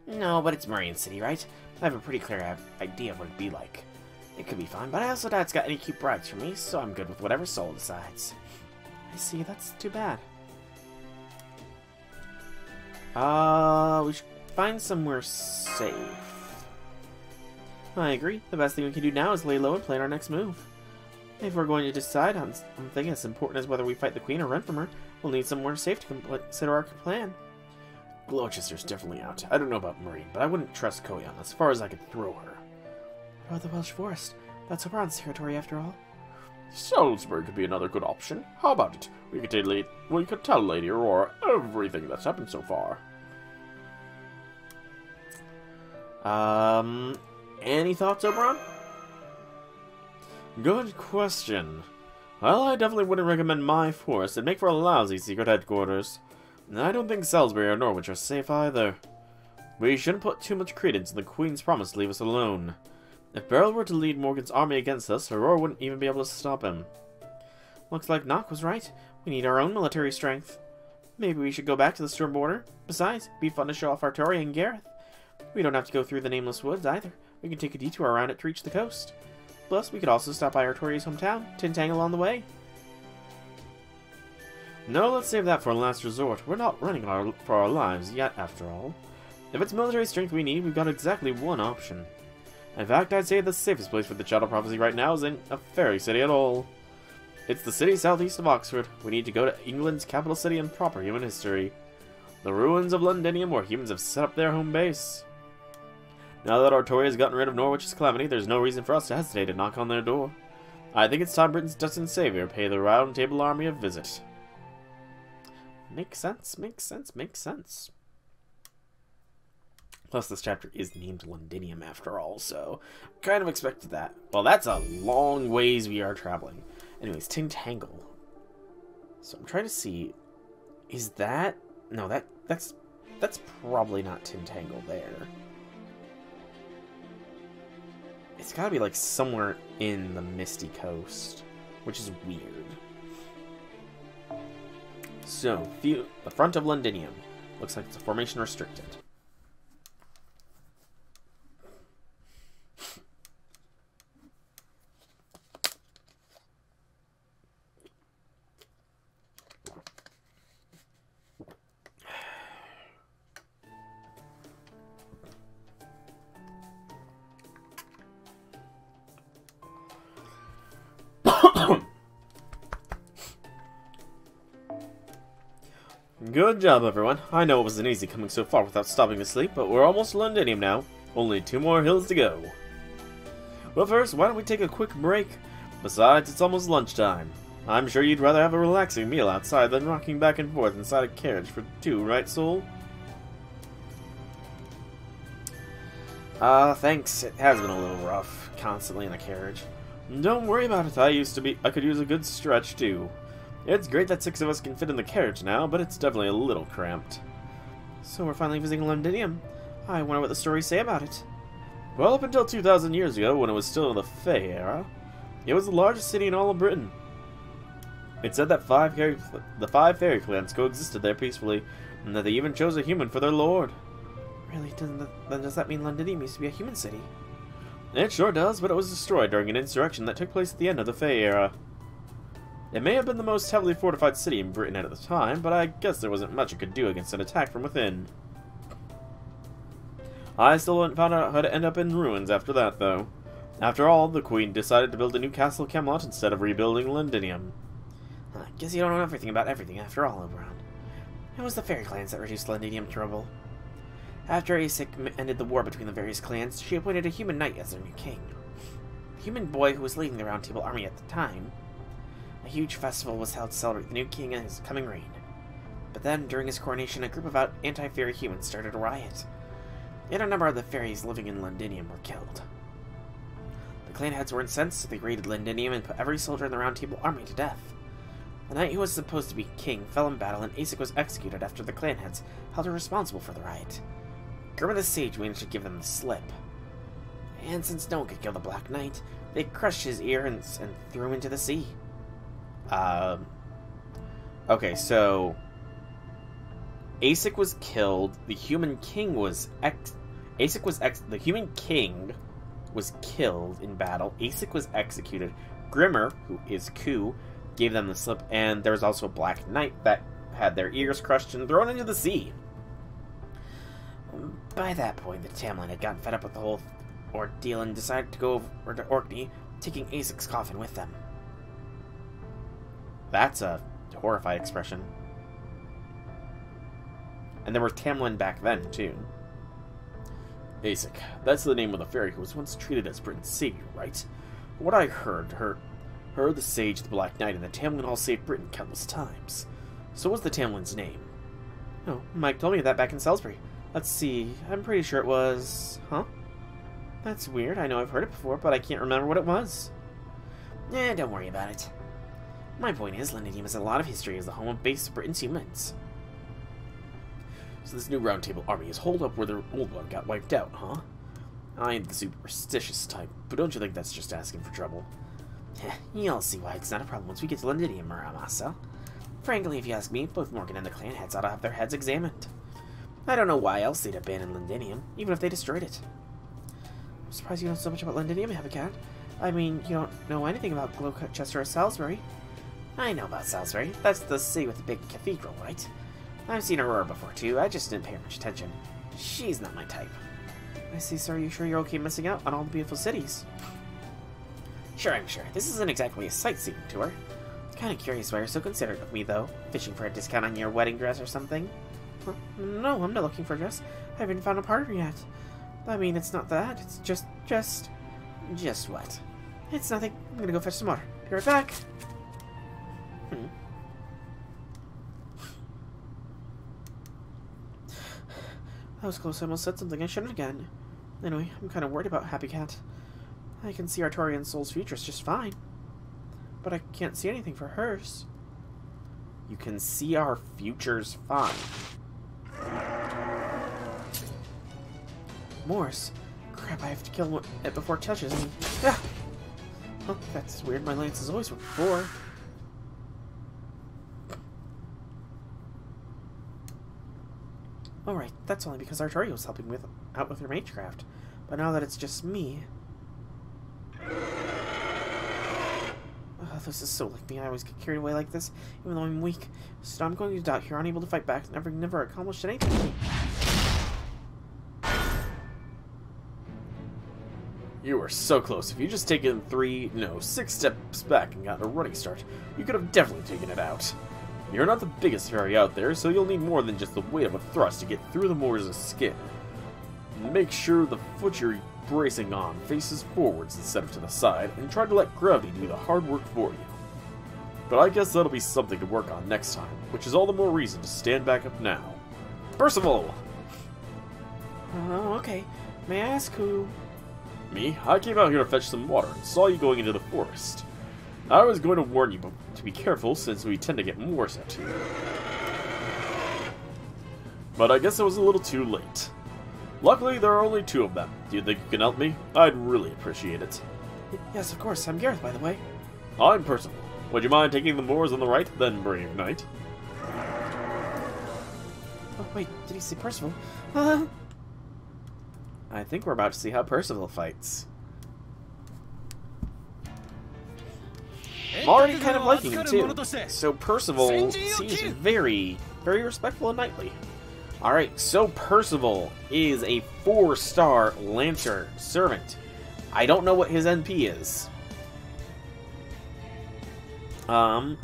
No, but it's Marine City, right? I have a pretty clear idea of what it'd be like. It could be fun, but I also doubt it's got any cute brides for me, so I'm good with whatever Sol decides. I see, that's too bad. Uh, we should find somewhere safe. I agree. The best thing we can do now is lay low and plan our next move. If we're going to decide on something as important as whether we fight the queen or run from her, we'll need somewhere safe to consider our plan. Gloucester's definitely out. I don't know about Marine, but I wouldn't trust Koyan as far as I could throw her. What about the Welsh Forest? That's Oberon's territory after all. Salisbury could be another good option. How about it? We could tell, la- we could tell Lady Aurora everything that's happened so far. Um, any thoughts, Oberon? Good question. Well, I definitely wouldn't recommend my force. It'd make for a lousy secret headquarters. And I don't think Salisbury or Norwich are safe either. We shouldn't put too much credence in the Queen's promise to leave us alone. If Beryl were to lead Morgan's army against us, Aurora wouldn't even be able to stop him. Looks like Nock was right. We need our own military strength. Maybe we should go back to the Storm border. Besides, it'd be fun to show off Artoria and Gareth. We don't have to go through the Nameless Woods either. We can take a detour around it to reach the coast. Plus, we could also stop by Artoria's hometown, Tintagel on the way. No, let's save that for a last resort. We're not running our, for our lives yet, after all. If it's military strength we need, we've got exactly one option. In fact, I'd say the safest place for the Shadow Prophecy right now isn't a fairy city at all. It's the city southeast of Oxford. We need to go to England's capital city in proper human history. The ruins of Londinium where humans have set up their home base. Now that Artoria has gotten rid of Norwich's calamity, there's no reason for us to hesitate to knock on their door. I think it's time Britain's destined savior pay the Round Table Army a visit. Makes sense, makes sense, makes sense. Plus, this chapter is named Londinium after all, so kind of expected that. Well, that's a long ways we are traveling. Anyways, Tintagel. So I'm trying to see, is that no that that's that's probably not Tintagel there. It's got to be like somewhere in the Misty Coast, which is weird. So, the front of Londinium. Looks like it's a formation restricted. Good job, everyone. I know it wasn't easy coming so far without stopping to sleep, but we're almost Londinium now. Only two more hills to go. Well, first, why don't we take a quick break? Besides, it's almost lunchtime. I'm sure you'd rather have a relaxing meal outside than rocking back and forth inside a carriage for two, right, Sol? Uh, thanks. It has been a little rough, constantly in the carriage. Don't worry about it. I used to be. I could use a good stretch, too. It's great that six of us can fit in the carriage now, but it's definitely a little cramped. So we're finally visiting Londinium. I wonder what the stories say about it. Well, up until 2,000 years ago, when it was still in the Fey era, it was the largest city in all of Britain. It said that five fairy, the five fairy clans coexisted there peacefully, and that they even chose a human for their lord. Really? Then does that mean Londinium used to be a human city? It sure does, but it was destroyed during an insurrection that took place at the end of the Fey era. It may have been the most heavily fortified city in Britain at the time, but I guess there wasn't much it could do against an attack from within. I still haven't found out how to end up in ruins after that, though. After all, the Queen decided to build a new castle Camelot instead of rebuilding Londinium. I guess you don't know everything about everything after all, Oberon. It was the fairy clans that reduced Londinium to rubble. After Aesic ended the war between the various clans, she appointed a human knight as their new king. The human boy who was leading the Round Table army at the time a huge festival was held to celebrate the new king and his coming reign. But then, during his coronation, a group of anti-fairy humans started a riot. and a number of the fairies living in Londinium were killed. The clan heads were incensed, so they raided Londinium and put every soldier in the Round Table army to death. The knight who was supposed to be king fell in battle, and Aesic was executed after the clan heads held her responsible for the riot. Grima the Sage managed to give them the slip. And since no one could kill the Black Knight, they crushed his ear and, and threw him into the sea. Um, okay, so Aesic was killed. The human king was ex. Aesic was ex. The human king was killed in battle. Aesic was executed. Grimmer, who is Cu, gave them the slip, and there was also a Black Knight that had their ears crushed and thrown into the sea. By that point, the Tam Lin had gotten fed up with the whole ordeal and decided to go over to Orkney, taking Aesic's coffin with them. That's a horrified expression. And there were Tam Lin back then, too. Aesic, that's the name of the fairy who was once treated as Britain's savior, right? What I heard, her, her, the Sage, the Black Knight, and the Tam Lin all saved Britain countless times. So what's the Tamlin's name? Oh, Mike told me that back in Salisbury. Let's see, I'm pretty sure it was... Huh? That's weird, I know I've heard it before, but I can't remember what it was. Eh, don't worry about it. My point is, Londinium has a lot of history as the home of base Britain's humans. So this new Round Table army is holed up where the old one got wiped out, huh? I ain't the superstitious type, but don't you think that's just asking for trouble? You'll see why it's not a problem once we get to Londinium, Muramasa. Frankly, if you ask me, both Morgan and the clan heads ought to have their heads examined. I don't know why else they'd abandon Londinium, even if they destroyed it. I'm surprised you know so much about Londinium, Habetrot. I mean, you don't know anything about Gloucester or Salisbury. I know about Salisbury. That's the city with the big cathedral, right? I've seen Aurora before, too. I just didn't pay much attention. She's not my type. I see, sir. Are you sure you're okay missing out on all the beautiful cities? Sure, I'm sure. This isn't exactly a sightseeing tour. Kind of curious why you're so considerate of me, though. Fishing for a discount on your wedding dress or something? no, I'm not looking for a dress. I haven't found a partner yet. I mean, it's not that. It's just, just... Just what? It's nothing. I'm gonna go fetch some water. Be right back. Hmm. That was close. I almost said something I shouldn't again. Anyway, I'm kind of worried about Habetrot. I can see Artorian Soul's future is just fine. But I can't see anything for hers. You can see our futures fine. Mors. Crap, I have to kill it before it touches me. That's weird. My lance has always before. Alright, that's only because Arturia was helping with out with her magecraft. But now that it's just me... Oh, this is so like me. I always get carried away like this, even though I'm weak. So I'm going to die here, unable to fight back, never, never accomplished anything. You were so close. If you just taken three, no, six steps back and gotten a running start, you could have definitely taken it out. You're not the biggest fairy out there, so you'll need more than just the weight of a thrust to get through the Mors' of skin. Make sure the foot you're bracing on faces forwards instead of to the side, and try to let gravity do the hard work for you. But I guess that'll be something to work on next time, which is all the more reason to stand back up now. Percival! Oh, okay. May I ask who... Me? I came out here to fetch some water and saw you going into the forest. I was going to warn you to be careful since we tend to get more sent to you. But I guess I was a little too late. Luckily, there are only two of them. Do you think you can help me? I'd really appreciate it. Yes, of course. I'm Gareth, by the way. I'm Percival. Would you mind taking the Mors on the right, then Brave Knight? Oh, wait. Did he say Percival? Uh, I think we're about to see how Percival fights. I'm already kind of liking him too. So Percival seems very, very respectful and knightly. Alright, so Percival is a four-star Lancer servant. I don't know what his NP is. Um,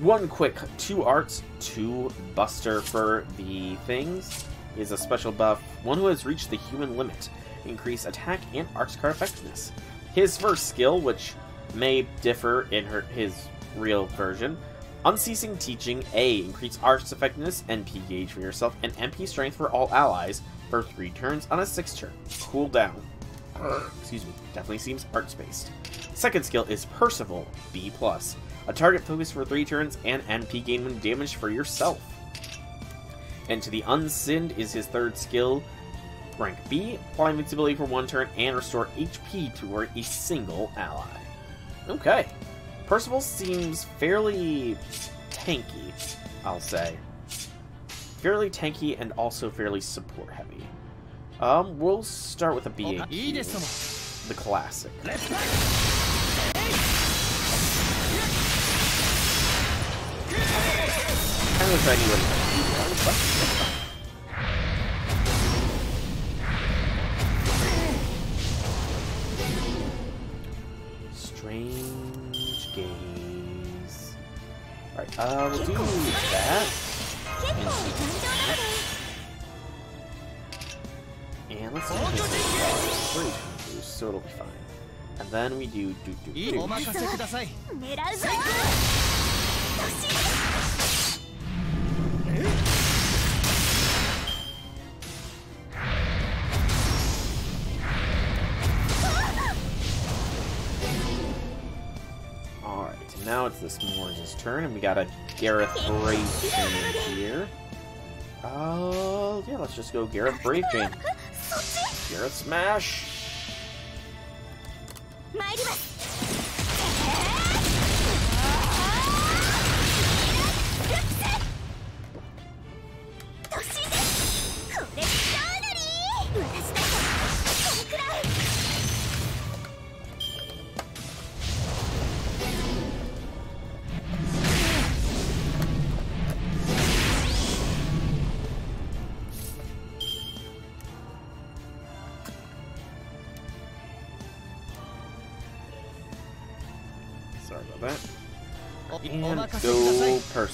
one quick, two arts, two buster for the things is a special buff. One who has reached the human limit. Increase attack and arts card effectiveness. His first skill, which may differ in her his real version. Unceasing Teaching A. Increase arts effectiveness, NP gauge for yourself, and NP strength for all allies for 3 turns on a 6 turn. Cool down. Excuse me. Definitely seems arts based. Second skill is Percival B+. A target focus for 3 turns and NP gain when damaged for yourself. And to the Unsinned is his third skill, rank B, apply invincibility for one turn and restore HP to a single ally. Okay. Percival seems fairly tanky, I'll say. Fairly tanky and also fairly support heavy. Um, we'll start with a BAQ, the classic. Kind of anyway. Strange gaze. Alright, uh, we'll do that. And let's do this three so it'll be fine. And then we do do do do. Now it's this Mors's turn, and we got a Gareth Brave here. Uh, yeah, let's just go Gareth Brave. Gareth Smash!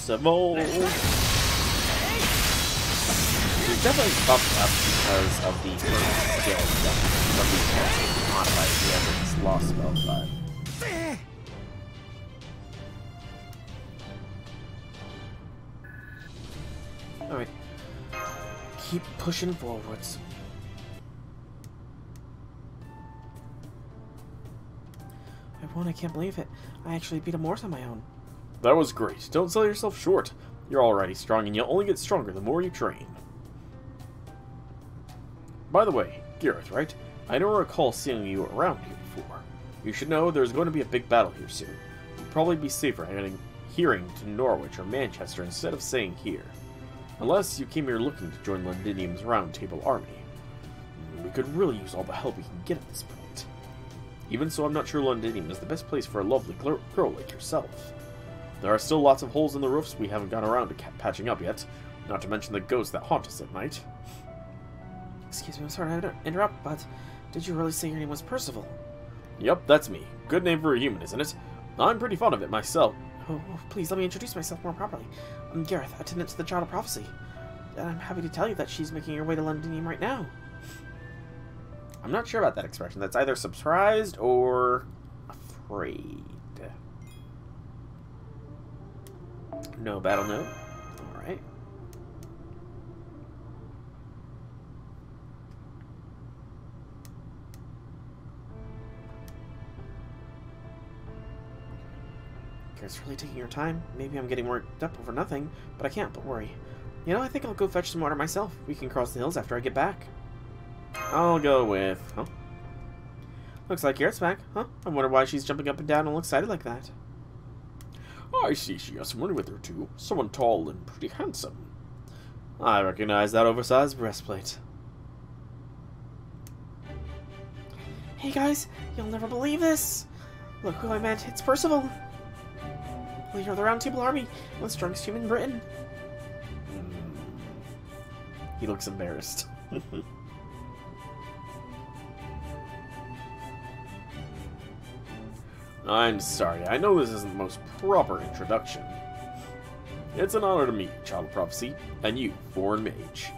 Go Percival! He's definitely buffed up because of the skill that but he can't modify it. He has his lost spell, Alright. Keep pushing forwards. I won, I can't believe it. I actually beat a Mors on my own. That was great. Don't sell yourself short. You're already strong, and you'll only get stronger the more you train. By the way, Gareth, right? I don't recall seeing you around here before. You should know there's going to be a big battle here soon. You'd probably be safer heading hearing to Norwich or Manchester instead of staying here. Unless you came here looking to join Londinium's Round Table army. We could really use all the help we can get at this point. Even so, I'm not sure Londinium is the best place for a lovely girl like yourself. There are still lots of holes in the roofs we haven't got around to patching up yet, not to mention the ghosts that haunt us at night. Excuse me, I'm sorry to interrupt, but did you really say your name was Percival? Yep, that's me. Good name for a human, isn't it? I'm pretty fond of it myself. Oh, oh, please let me introduce myself more properly. I'm Gareth, attendant to the Child of Prophecy. And I'm happy to tell you that she's making her way to Londinium right now. I'm not sure about that expression. That's either surprised or afraid. No battle note. Alright. It's really taking your time. Maybe I'm getting worked up over nothing, but I can't but worry. You know, I think I'll go fetch some water myself. We can cross the hills after I get back. I'll go with... Huh? Looks like Gareth's back, huh? I wonder why she's jumping up and down and all excited like that. I see she has someone with her too. Someone tall and pretty handsome. I recognize that oversized breastplate. Hey guys, you'll never believe this! Look who I met, it's Percival! Leader of the Round Table Army, the strongest human in Britain. Hmm. He looks embarrassed. I'm sorry, I know this isn't the most proper introduction. It's an honor to meet Child of Prophecy, and you, Foreign Mage.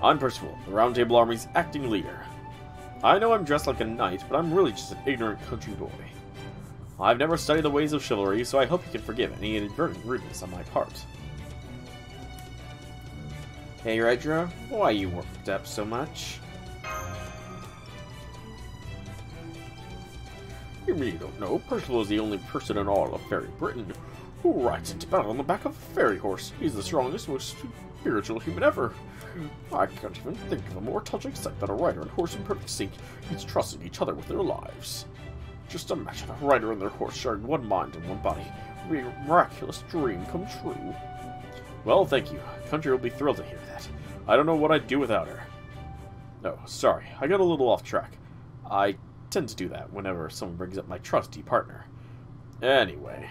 I'm Percival, the Round Table Army's acting leader. I know I'm dressed like a knight, but I'm really just an ignorant country boy. I've never studied the ways of chivalry, so I hope you can forgive any inadvertent rudeness on my part. Hey, Redra, why you worked up so much? You really don't know? Percival is the only person in all of Fairy Britain who rides into battle on the back of a fairy horse. He's the strongest, most spiritual human ever. I can't even think of a more touching sight than a rider and horse in perfect sync, each trusting each other with their lives. Just imagine a rider and their horse sharing one mind and one body. A miraculous dream come true. Well, thank you. Country will be thrilled to hear that. I don't know what I'd do without her. No, sorry, I got a little off track. I tend to do that whenever someone brings up my trusty partner. Anyway,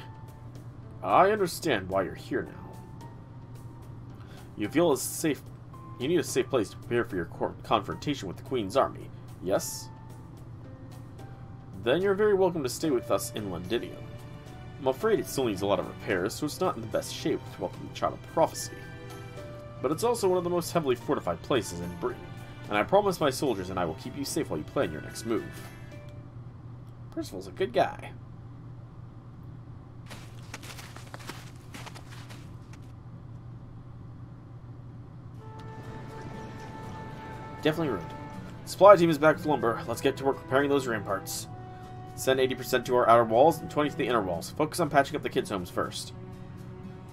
I understand why you're here now. You feel as safe. You need a safe place to prepare for your confrontation with the Queen's army, yes? then you're very welcome to stay with us in Londinium. I'm afraid it still needs a lot of repairs, so it's not in the best shape to welcome the Child of Prophecy. But it's also one of the most heavily fortified places in Britain, and I promise my soldiers and I will keep you safe while you plan your next move. Percival's a good guy. Definitely ruined. Supply team is back with lumber. Let's get to work repairing those ramparts. Send 80% to our outer walls and 20 to the inner walls. Focus on patching up the kids' homes first.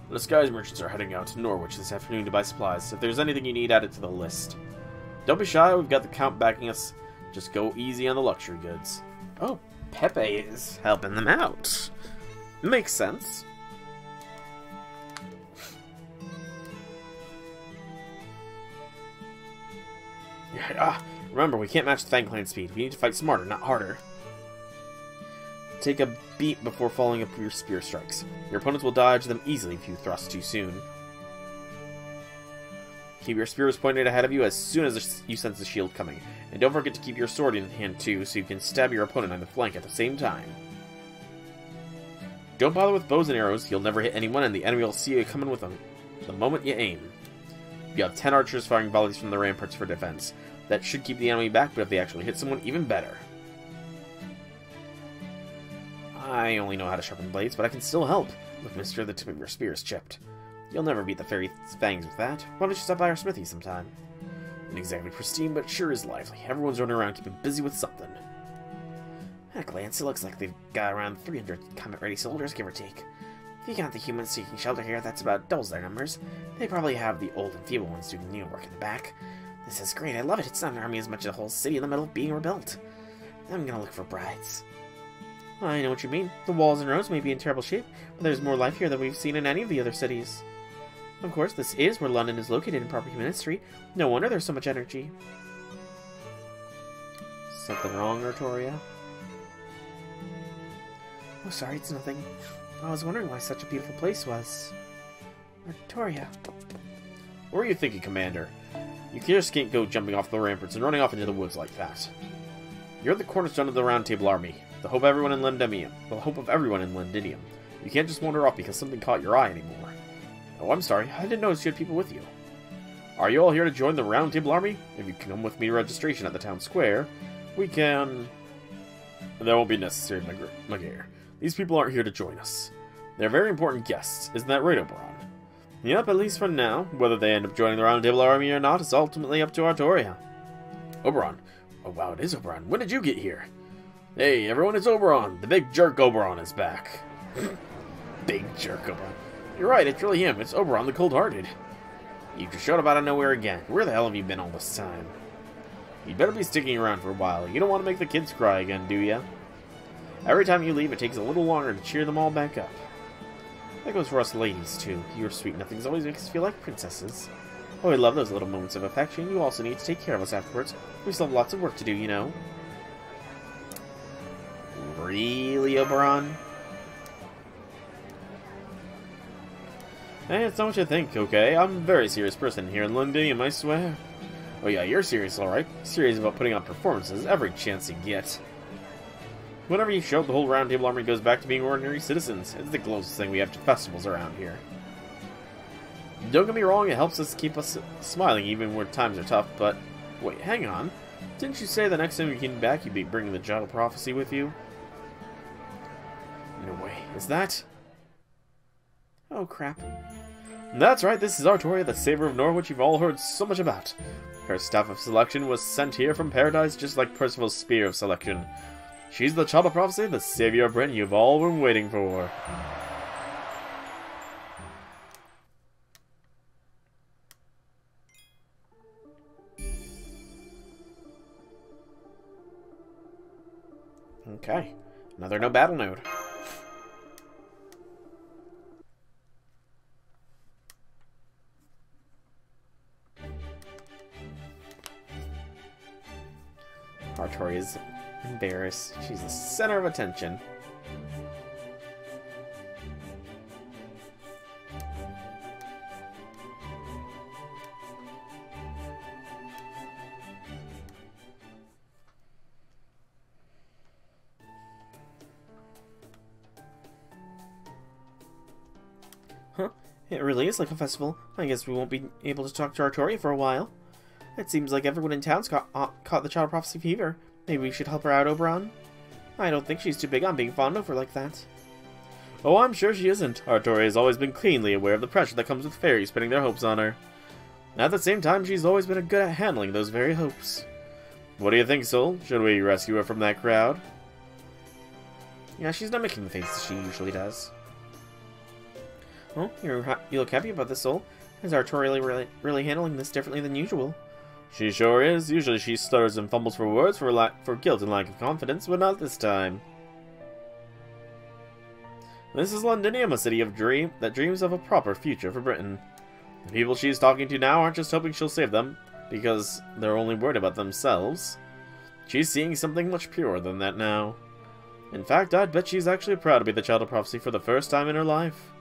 The disguise merchants are heading out to Norwich this afternoon to buy supplies. If there's anything you need, add it to the list. Don't be shy, we've got the Count backing us. Just go easy on the luxury goods. Oh, Pepe is helping them out. Makes sense. Yeah, ah, remember, we can't match the Fang Clan speed. We need to fight smarter, not harder. Take a beat before following up your spear strikes. Your opponents will dodge them easily if you thrust too soon. Keep your spears pointed ahead of you as soon as you sense the shield coming. And don't forget to keep your sword in hand too, so you can stab your opponent on the flank at the same time. Don't bother with bows and arrows, you'll never hit anyone and the enemy will see you coming with them the moment you aim. You have 10 archers firing volleys from the ramparts for defense. That should keep the enemy back, but if they actually hit someone, even better. I only know how to sharpen blades, but I can still help. Look, mister, the tip of your spear is chipped. You'll never beat the fairy fangs with that. Why don't you stop by our smithy sometime? Ain't exactly pristine, but sure is lively. Everyone's running around keeping busy with something. At a glance, it looks like they've got around 300 combat-ready soldiers, give or take. If you count the humans seeking shelter here, that's about doubles their numbers. They probably have the old and feeble ones doing needlework in the back. This is great, I love it. It's not an army as much as a whole city in the middle of being rebuilt. I'm gonna look for brides. I know what you mean. The walls and roads may be in terrible shape, but there's more life here than we've seen in any of the other cities. Of course, this is where London is located in proper human history. No wonder there's so much energy. Something wrong, Artoria? Oh, sorry, it's nothing. I was wondering why such a beautiful place was. Artoria. What were you thinking, Commander? You just can't go jumping off the ramparts and running off into the woods like that. You're the cornerstone of the Round Table Army, the hope of everyone in Londinium, the hope of everyone in Londinium. You can't just wander off because something caught your eye anymore. Oh, I'm sorry, I didn't notice you had people with you. Are you all here to join the Round Table Army? If you can come with me to registration at the town square, we can... That won't be necessary, Magare. These people aren't here to join us. They're very important guests, isn't that right, Oberon? Yep, at least for now. Whether they end up joining the Round Table Army or not is ultimately up to Artoria. Oberon. Oh wow, it is Oberon. When did you get here? Hey, everyone, it's Oberon. The big jerk Oberon is back. big jerk Oberon. You're right, it's really him. It's Oberon the Cold-Hearted. You just showed up out of nowhere again. Where the hell have you been all this time? You'd better be sticking around for a while. You don't want to make the kids cry again, do you? Every time you leave, it takes a little longer to cheer them all back up. That goes for us ladies, too. Your sweet nothings always make us feel like princesses. Oh, we love those little moments of affection. You also need to take care of us afterwards. We still have lots of work to do, you know. Really, Oberon? Eh, hey, it's not what you think, okay? I'm a very serious person here in Londinium, I swear. Oh yeah, you're serious, alright. Serious about putting on performances every chance you get. Whenever you show up, the whole Round Table Army goes back to being ordinary citizens. It's the closest thing we have to festivals around here. Don't get me wrong, it helps us keep us smiling even when times are tough, but... Wait, hang on. Didn't you say the next time you came back you'd be bringing the Giotto Prophecy with you? No way. Is that... Oh, crap. That's right, this is Artoria, the Saver of Norwich you've all heard so much about. Her staff of selection was sent here from paradise just like Percival's spear of selection. She's the child of prophecy, the savior of Britain you've all been waiting for. Okay, another no battle node. Artori is embarrassed. She's the center of attention. Huh? It really is like a festival. I guess we won't be able to talk to Artoria for a while. It seems like everyone in town's caught, uh, caught the Child Prophecy fever. Maybe we should help her out, Oberon? I don't think she's too big on being fawned over like that. Oh, I'm sure she isn't. Artoria has always been keenly aware of the pressure that comes with fairies pinning their hopes on her. At the same time, she's always been good at handling those very hopes. What do you think, Sol? Should we rescue her from that crowd? Yeah, she's not making the faces she usually does. Well, you you look happy about this, Sol. Is Artoria really, really handling this differently than usual? She sure is. Usually she stutters and fumbles for words for, lack, for guilt and lack of confidence, but not this time. This is Londinium, a city of dream that dreams of a proper future for Britain. The people she's talking to now aren't just hoping she'll save them, because they're only worried about themselves. She's seeing something much purer than that now. In fact, I'd bet she's actually proud to be the child of prophecy for the first time in her life.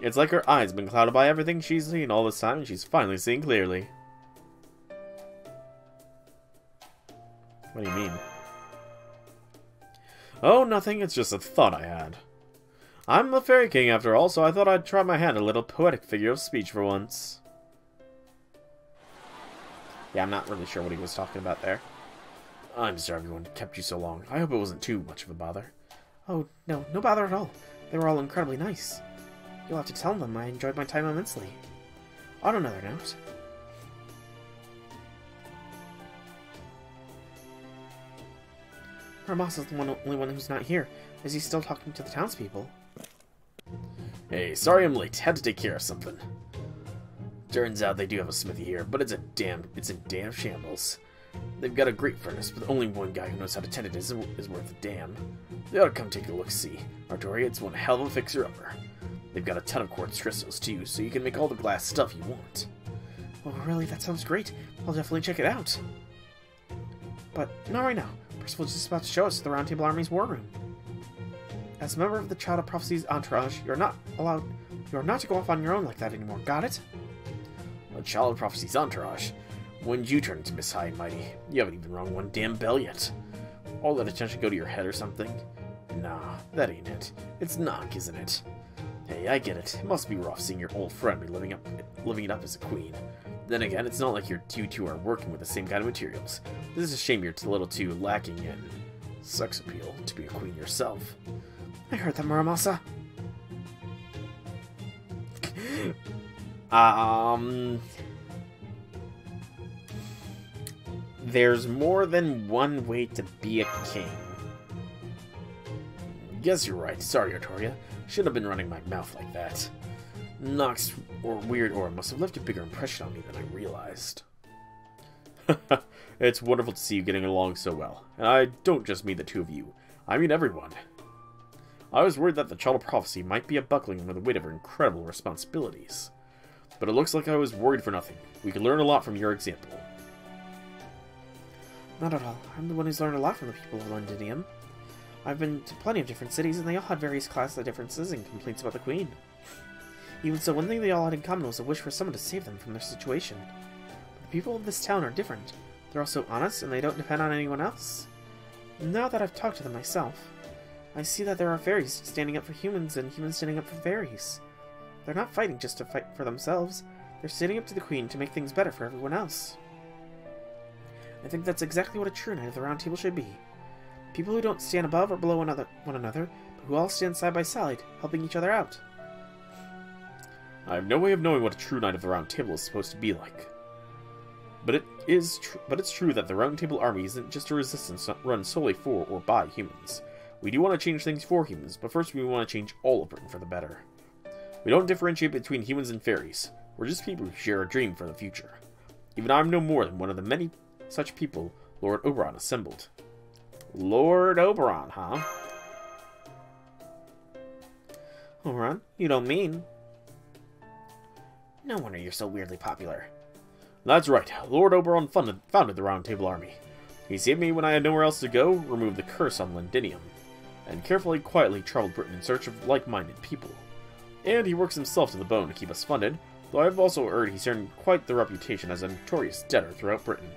It's like her eyes been clouded by everything she's seen all this time, and she's finally seeing clearly. What do you mean? Oh, nothing. It's just a thought I had. I'm the Fairy King, after all, so I thought I'd try my hand at a little poetic figure of speech for once. Yeah, I'm not really sure what he was talking about there. I'm sorry everyone kept you so long. I hope it wasn't too much of a bother. Oh, no, no bother at all. They were all incredibly nice. You'll have to tell them I enjoyed my time immensely. On another note, Ramas is the one, only one who's not here. Is he still talking to the townspeople? Hey, sorry I'm late. Had to take care of something. Turns out they do have a smithy here, but it's a damn it's in damn shambles. They've got a great furnace, but only one guy who knows how to tend it is, is worth a damn. They ought to come take a look-see. Artoria, it's one hell of a fixer-upper. They've got a ton of quartz crystals, too, so you can make all the glass stuff you want. Oh, really? That sounds great. I'll definitely check it out. But not right now. Percival's just about to show us the Round Table Army's war room. As a member of the Child of Prophecy's entourage, you're not allowed... You're not to go off on your own like that anymore, got it? A Child of Prophecy's entourage? When you turn into Miss High and Mighty? You haven't even rung one damn bell yet. All that attention go to your head or something? Nah, that ain't it. It's knock, isn't it? Hey, I get it. It must be rough seeing your old friend be living up, living it up as a queen. Then again, it's not like your you two are working with the same kind of materials. This is a shame you're a little too lacking in sex appeal to be a queen yourself. I heard that, Muramasa. um... There's more than one way to be a king. Guess you're right. Sorry, Artoria. Should have been running my mouth like that. Nox or Weird Aura must have left a bigger impression on me than I realized. it's wonderful to see you getting along so well. And I don't just mean the two of you. I mean everyone. I was worried that the Child of Prophecy might be a buckling under the weight of her incredible responsibilities. But it looks like I was worried for nothing. We can learn a lot from your example. Not at all. I'm the one who's learned a lot from the people of Londinium. I've been to plenty of different cities, and they all had various class differences and complaints about the Queen. Even so, one thing they all had in common was a wish for someone to save them from their situation. But the people of this town are different. They're also honest, and they don't depend on anyone else. Now that I've talked to them myself, I see that there are fairies standing up for humans and humans standing up for fairies. They're not fighting just to fight for themselves. They're standing up to the Queen to make things better for everyone else. I think that's exactly what a true Knight of the Round Table should be. People who don't stand above or below another, one another but who all stand side by side, helping each other out. I have no way of knowing what a true Knight of the Round Table is supposed to be like. But it is but it's true that the Round Table army isn't just a resistance run solely for or by humans. We do want to change things for humans, but first we want to change all of Britain for the better. We don't differentiate between humans and fairies. We're just people who share a dream for the future. Even I'm no more than one of the many such people Lord Oberon assembled. Lord Oberon, huh? Oberon? You don't mean? No wonder you're so weirdly popular. That's right. Lord Oberon funded, founded the Round Table Army. He saved me when I had nowhere else to go, removed the curse on Londinium, and carefully, quietly traveled Britain in search of like-minded people. And he works himself to the bone to keep us funded, though I've also heard he's earned quite the reputation as a notorious debtor throughout Britain.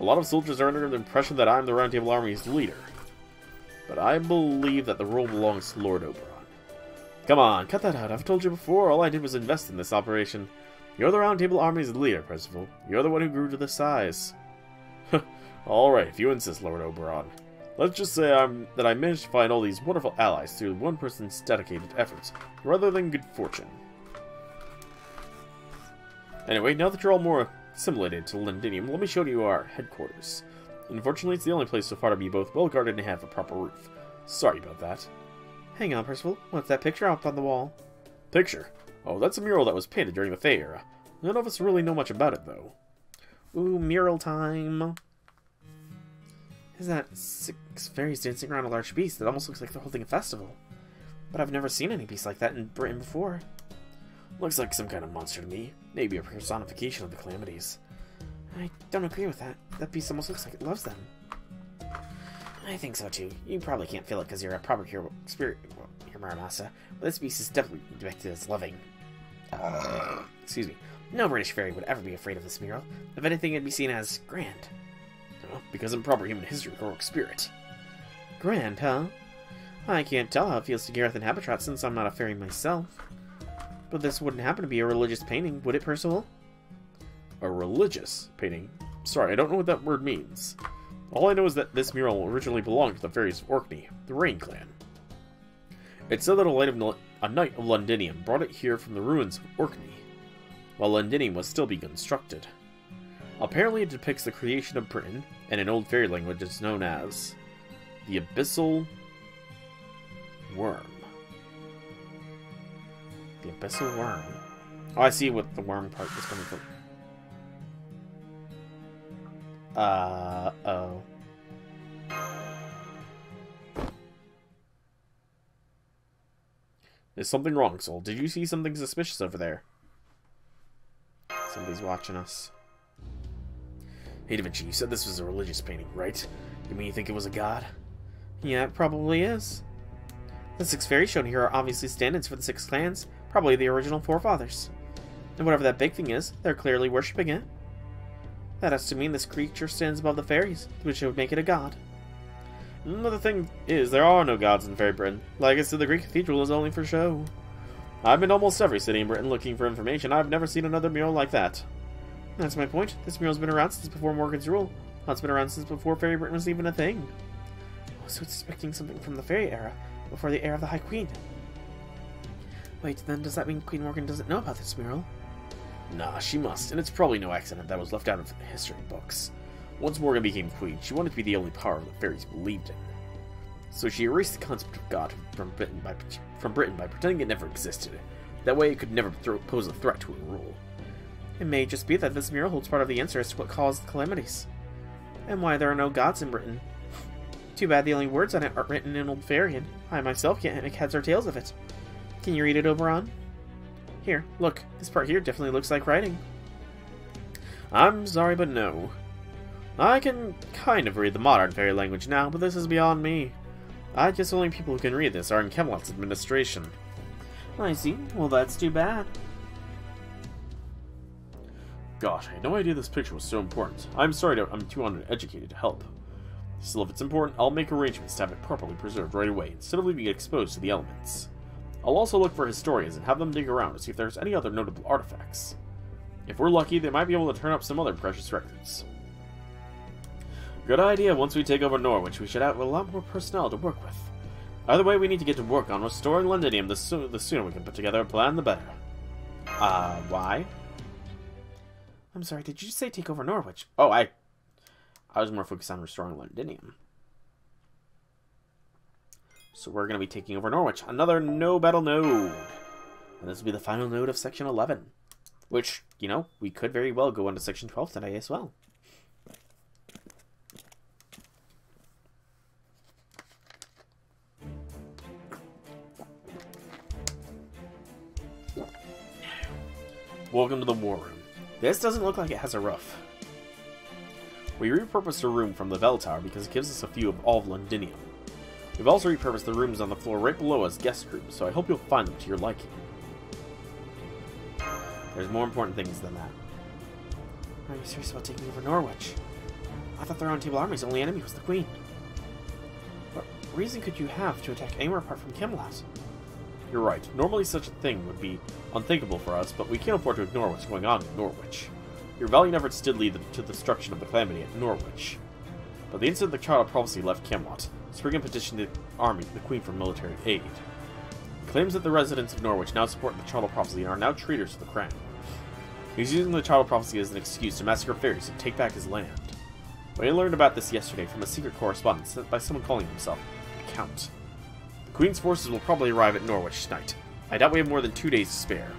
A lot of soldiers are under the impression that I'm the Round Table Army's leader. But I believe that the role belongs to Lord Oberon. Come on, cut that out. I've told you before, all I did was invest in this operation. You're the Round Table Army's leader, Percival. You're the one who grew to this size. Alright, if you insist, Lord Oberon. Let's just say I'm, that I managed to find all these wonderful allies through one person's dedicated efforts, rather than good fortune. Anyway, now that you're all more assimilated to Londinium, let me show you our headquarters. Unfortunately, it's the only place so far to be both well guarded and have a proper roof. Sorry about that. Hang on, Percival. What's that picture up on the wall? Picture? Oh, that's a mural that was painted during the Fey era. None of us really know much about it, though. Ooh, mural time. Is that six fairies dancing around a large beast that almost looks like they're holding a festival? But I've never seen any beast like that in Britain before. Looks like some kind of monster to me. Maybe a personification of the Calamities. I don't agree with that. That beast almost looks like it loves them. I think so too. You probably can't feel it because you're a proper hero spirit, well, you're Muramasa, but this beast is definitely depicted as loving. Uh, excuse me. No British fairy would ever be afraid of this mural. If anything, it'd be seen as grand. Well, because in proper human history, heroic spirit. Grand, huh? I can't tell how it feels to Gareth and Habetrot since I'm not a fairy myself. But this wouldn't happen to be a religious painting, would it, Percival? A religious painting? Sorry, I don't know what that word means. All I know is that this mural originally belonged to the fairies of Orkney, the Rain Clan. It said that a, light of, a knight of Londinium brought it here from the ruins of Orkney, while Londinium was still being constructed. Apparently it depicts the creation of Britain, and in old fairy language it's known as the Abyssal Worm. The Abyssal worm. Oh, I see what the worm part is coming from. Uh oh. There's something wrong, Sol. Did you see something suspicious over there? Somebody's watching us. Hey, Da Vinci, you said this was a religious painting, right? You mean you think it was a god? Yeah, it probably is. The six fairies shown here are obviously stand-ins for the six clans, probably the original forefathers. And whatever that big thing is, they're clearly worshipping it. That has to mean this creature stands above the fairies, which would make it a god. Another thing is, there are no gods in Fairy Britain. Like I said, the Great Cathedral is only for show. I've been almost every city in Britain looking for information. I've never seen another mural like that. That's my point. This mural's been around since before Morgan's rule. It's been around since before Fairy Britain was even a thing. Oh, so it's expecting something from the fairy era, before the era of the High Queen. Wait, then does that mean Queen Morgan doesn't know about this mural? Nah, she must, and it's probably no accident that was left out of history books. Once Morgan became queen, she wanted to be the only power the fairies believed in. So she erased the concept of God from Britain by, from Britain by pretending it never existed. That way it could never throw, pose a threat to her rule. It may just be that this mural holds part of the answer as to what caused the calamities. And why there are no gods in Britain. Too bad the only words on it are written in Old Fairy, I myself can't make heads or tails of it. Can you read it, Oberon? Here, look, this part here definitely looks like writing. I'm sorry, but no. I can kind of read the modern fairy language now, but this is beyond me. I guess only people who can read this are in Camelot's administration. I see. Well, that's too bad. Gosh, I had no idea this picture was so important. I'm sorry to, I'm too uneducated to help. Still, if it's important, I'll make arrangements to have it properly preserved right away, instead of leaving it exposed to the elements. I'll also look for historians and have them dig around to see if there's any other notable artifacts. If we're lucky, they might be able to turn up some other precious records. Good idea, once we take over Norwich, we should have a lot more personnel to work with. Either way, we need to get to work on restoring Londinium. The, so the sooner we can put together a plan, the better. Uh, why? I'm sorry, did you say take over Norwich? Oh, I... I was more focused on restoring Londinium. So we're going to be taking over Norwich. Another no battle node. And this will be the final node of Section 11. Which, you know, we could very well go into Section 12 today as well. Welcome to the War Room. This doesn't look like it has a roof. We repurposed a room from the Bell Tower because it gives us a view of all of Londinium. We've also repurposed the rooms on the floor right below as guest rooms, so I hope you'll find them to your liking. There's more important things than that. Are you serious about taking over Norwich? I thought the Round Table Army's only enemy was the Queen. What reason could you have to attack anywhere apart from Camelot? You're right. Normally such a thing would be unthinkable for us, but we can't afford to ignore what's going on in Norwich. Your valiant efforts did lead to the destruction of the Calamity at Norwich. But the instant the Child of Prophecy left Camelot, Spriggan petitioned the army, the Queen, for military aid. He claims that the residents of Norwich now support the of Prophecy and are now traitors to the crown. He's using the of Prophecy as an excuse to massacre fairies and take back his land. We learned about this yesterday from a secret correspondence sent by someone calling himself a Count. The Queen's forces will probably arrive at Norwich tonight. I doubt we have more than two days to spare.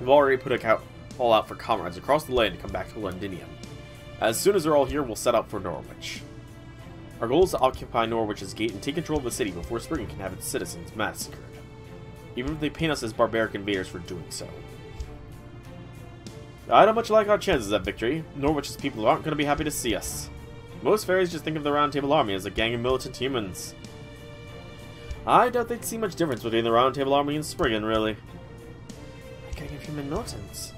We've already put a call out for comrades across the land to come back to Londinium. As soon as they're all here, we'll set out for Norwich. Our goal is to occupy Norwich's gate and take control of the city before Spriggan can have its citizens massacred. Even if they paint us as barbaric invaders for doing so. I don't much like our chances at victory. Norwich's people aren't going to be happy to see us. Most fairies just think of the Round Table Army as a gang of militant humans. I doubt they'd see much difference between the Round Table Army and Spriggan, really. A gang of human militants.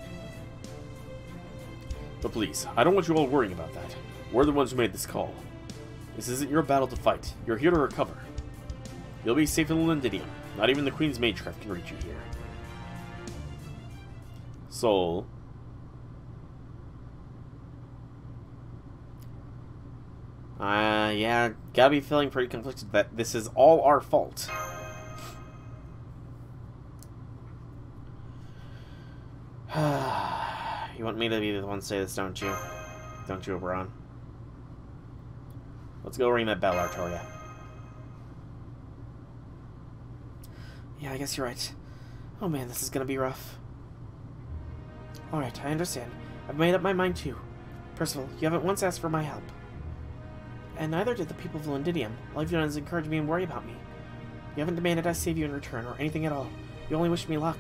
But please, I don't want you all worrying about that. We're the ones who made this call. This isn't your battle to fight. You're here to recover. You'll be safe in Londinium. Not even the Queen's Magecraft can reach you here. Sol. Uh, yeah, gotta be feeling pretty conflicted that this is all our fault. you want me to be the one to say this, don't you? Don't you, Oberon? Let's go ring that bell, Artoria. Yeah, I guess you're right. Oh man, this is gonna be rough. Alright, I understand. I've made up my mind too. Percival, you haven't once asked for my help. And neither did the people of Londinium. All you've done is encourage me and worry about me. You haven't demanded I save you in return, or anything at all. You only wish me luck.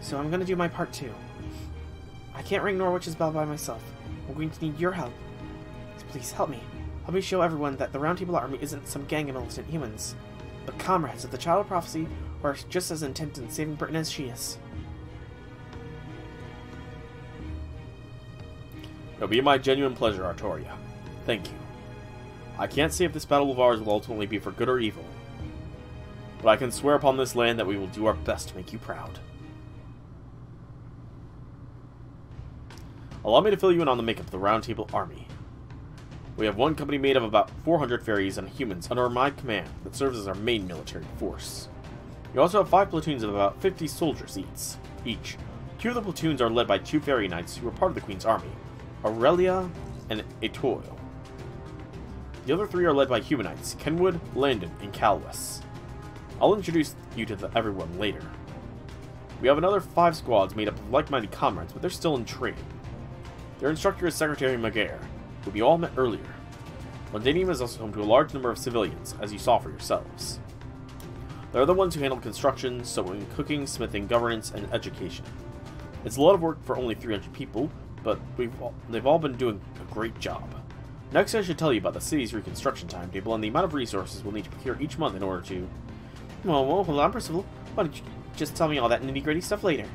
So I'm gonna do my part too. I can't ring Norwich's bell by myself. I'm going to need your help. So please help me. Help me show everyone that the Roundtable Army isn't some gang of militant humans, but comrades of the Child of Prophecy who are just as intent in saving Britain as she is. It'll be my genuine pleasure, Artoria. Thank you. I can't say if this battle of ours will ultimately be for good or evil, but I can swear upon this land that we will do our best to make you proud. Allow me to fill you in on the makeup of the Round Table Army. We have one company made of about 400 fairies and humans under my command that serves as our main military force. We also have five platoons of about 50 soldiers each. Each. Two of the platoons are led by two fairy knights who are part of the Queen's army, Aurelia and Etoile. The other three are led by humanites, Kenwood, Landon, and Calwes. I'll introduce you to the, everyone later. We have another five squads made up of like-minded comrades, but they're still in training. Their instructor is Secretary Maguire, who we all met earlier. Londinium is also home to a large number of civilians, as you saw for yourselves. They're the ones who handle construction, sewing, cooking, smithing, governance, and education. It's a lot of work for only 300 people, but we've all, they've all been doing a great job. Next, I should tell you about the city's reconstruction timetable and the amount of resources we'll need to procure each month in order to... Well, well, hold on, Percival. Why don't you just tell me all that nitty-gritty stuff later?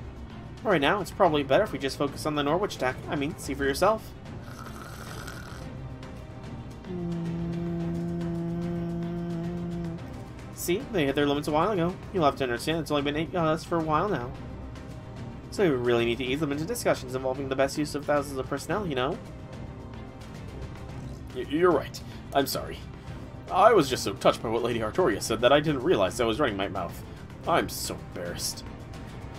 Right now, it's probably better if we just focus on the Norwich attack. I mean, see for yourself. See, they hit their limits a while ago. You'll have to understand it's only been eight uh, us for a while now. So we really need to ease them into discussions involving the best use of thousands of personnel, you know? You're right. I'm sorry. I was just so touched by what Lady Artoria said that I didn't realize I was running my mouth. I'm so embarrassed.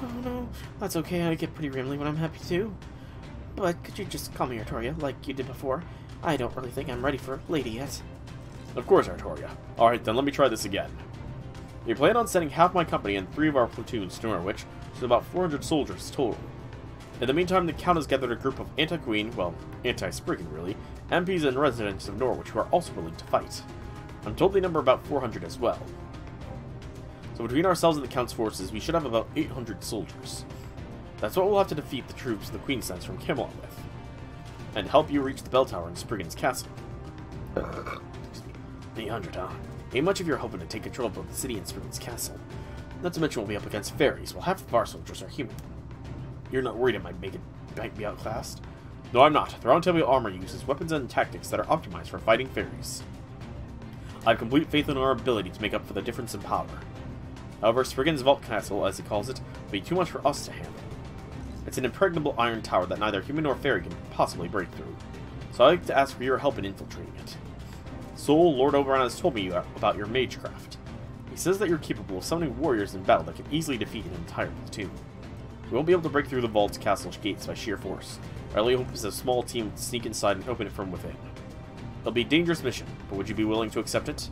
Oh no, that's okay, I get pretty rambly when I'm happy too. But could you just call me Artoria, like you did before? I don't really think I'm ready for Lady yet. Of course, Artoria. Alright, then let me try this again. We plan on sending half my company and three of our platoons to Norwich, so about 400 soldiers total. In the meantime, the Count has gathered a group of anti-Queen, well, anti-Spriggan really, MPs and residents of Norwich who are also willing to fight. I'm told they number about 400 as well. So between ourselves and the Count's forces, we should have about 800 soldiers. That's what we'll have to defeat the troops the Queen sends from Camelot with. And help you reach the bell tower in Spriggan's castle. 800, huh? Ain't much if you're hoping to take control of both the city and Spriggan's castle. Not to mention we'll be up against fairies, while half of our soldiers are human. You're not worried it might make it might be outclassed? No, I'm not. The Round Table armor uses weapons and tactics that are optimized for fighting fairies. I have complete faith in our ability to make up for the difference in power. However, Spriggan's Vault Castle, as he calls it, will be too much for us to handle. It's an impregnable iron tower that neither human nor fairy can possibly break through, so I'd like to ask for your help in infiltrating it. Sol, Lord Oberon has told me about your magecraft. He says that you're capable of summoning warriors in battle that can easily defeat an entire platoon. We won't be able to break through the vault's castle gates by sheer force. Our only hope is a small team to sneak inside and open it from within. It'll be a dangerous mission, but would you be willing to accept it?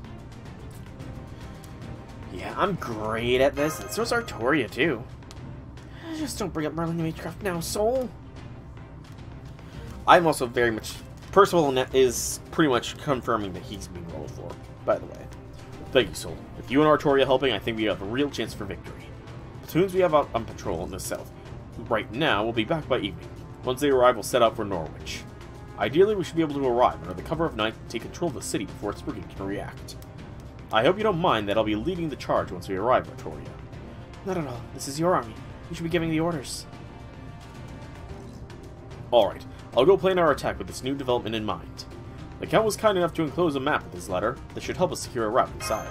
Yeah, I'm great at this, and so's Artoria, too. Just don't bring up Merlin Magecraft now, Sol! I'm also very much... Percival is pretty much confirming that he's being rolled for, by the way. Thank you, Sol. With you and Artoria helping, I think we have a real chance for victory. Platoons we have out on patrol in the south right now we'll be back by evening. Once they arrive, we'll set out for Norwich. Ideally, we should be able to arrive under the cover of night and take control of the city before its brigade can react. I hope you don't mind that I'll be leading the charge once we arrive, Artoria. Not at all. This is your army. You should be giving the orders. Alright, I'll go plan our attack with this new development in mind. The Count was kind enough to enclose a map with his letter that should help us secure a route inside.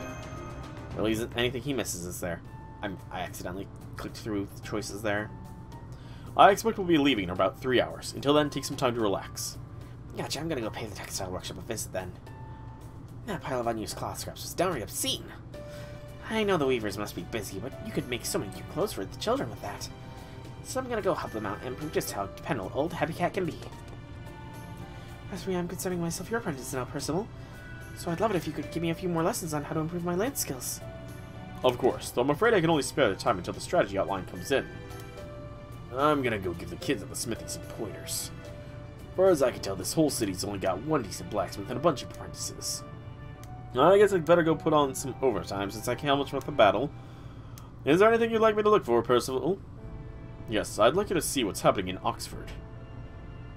Really isn't anything he misses is there. I'm, I accidentally clicked through the choices there. I expect we'll be leaving in about three hours. Until then, take some time to relax. Gotcha, I'm gonna go pay the textile workshop a visit then. That pile of unused cloth scraps was downright obscene. I know the weavers must be busy, but you could make so many clothes for the children with that. So I'm gonna go help them out and prove just how dependable old Habetrot can be. As for me, I'm considering myself your apprentice now, Percival. So I'd love it if you could give me a few more lessons on how to improve my lance skills. Of course, though I'm afraid I can only spare the time until the strategy outline comes in. I'm gonna go give the kids at the smithy some pointers. Far as I can tell, this whole city's only got one decent blacksmith and a bunch of apprentices. I guess I'd better go put on some overtime since I can't much with the battle. Is there anything you'd like me to look for, Percival? Yes, I'd like you to see what's happening in Oxford.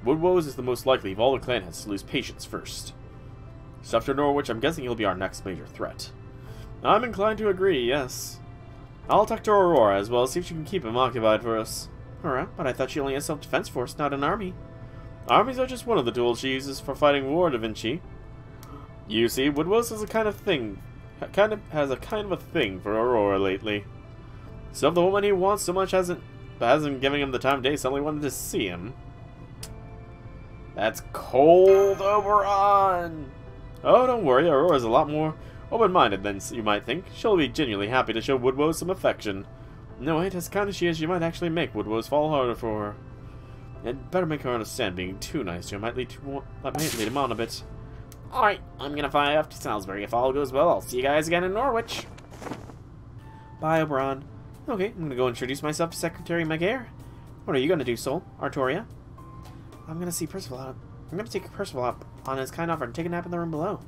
Woodwose is the most likely of all the clan heads to lose patience first. So after Norwich, I'm guessing he'll be our next major threat. I'm inclined to agree, yes. I'll talk to Aurora as well, see if she can keep him occupied for us. Alright, but I thought she only had self-defense force, not an army. Armies are just one of the tools she uses for fighting war, Da Vinci. You see, Woodwose has a kind of thing, kind of has a kind of a thing for Aurora lately. So if the woman he wants so much hasn't hasn't given him the time of day, suddenly wanted to see him. That's cold, Oberon! Oh, don't worry, Aurora's a lot more open-minded than you might think. She'll be genuinely happy to show Woodwose some affection. No, wait, as kind as she is, you might actually make Woodwose fall harder for her. You'd better make her understand being too nice to him might lead, to, might lead him on a bit. Alright, I'm gonna fly off to Salisbury. If all goes well, I'll see you guys again in Norwich. Bye, Oberon. Okay, I'm gonna go introduce myself to Secretary Maguire. What are you gonna do, Sol? Artoria? I'm gonna see Percival out. I'm gonna take Percival up on his kind offer and take a nap in the room below.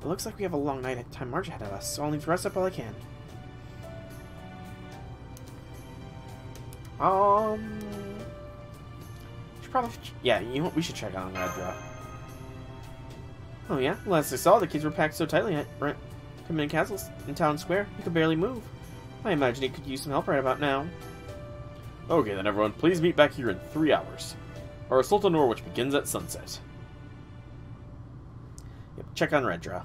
It looks like we have a long night time march ahead of us, so I'll need to rest up while I can. Um, should probably, yeah, you know, we should check on Redra. Oh yeah, last I saw, the kids were packed so tightly at right, Command Castles in Town Square, you could barely move. I imagine he could use some help right about now. Okay then, everyone, please meet back here in three hours. Our assault on Norwich begins at sunset. Yep, check on Redra.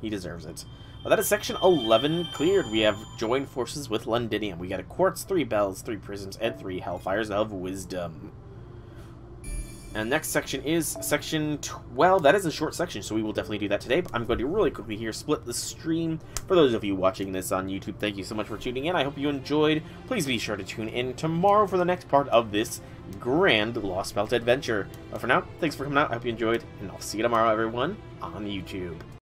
He deserves it. Well, that is section 11 cleared. We have joined forces with Londinium. We got a quartz, three bells, three prisms, and three hellfires of wisdom. And next section is section 12. That is a short section, so we will definitely do that today. But I'm going to really quickly here split the stream. For those of you watching this on YouTube, thank you so much for tuning in. I hope you enjoyed. Please be sure to tune in tomorrow for the next part of this grand Lost Belt adventure. But for now, thanks for coming out. I hope you enjoyed, and I'll see you tomorrow, everyone, on YouTube.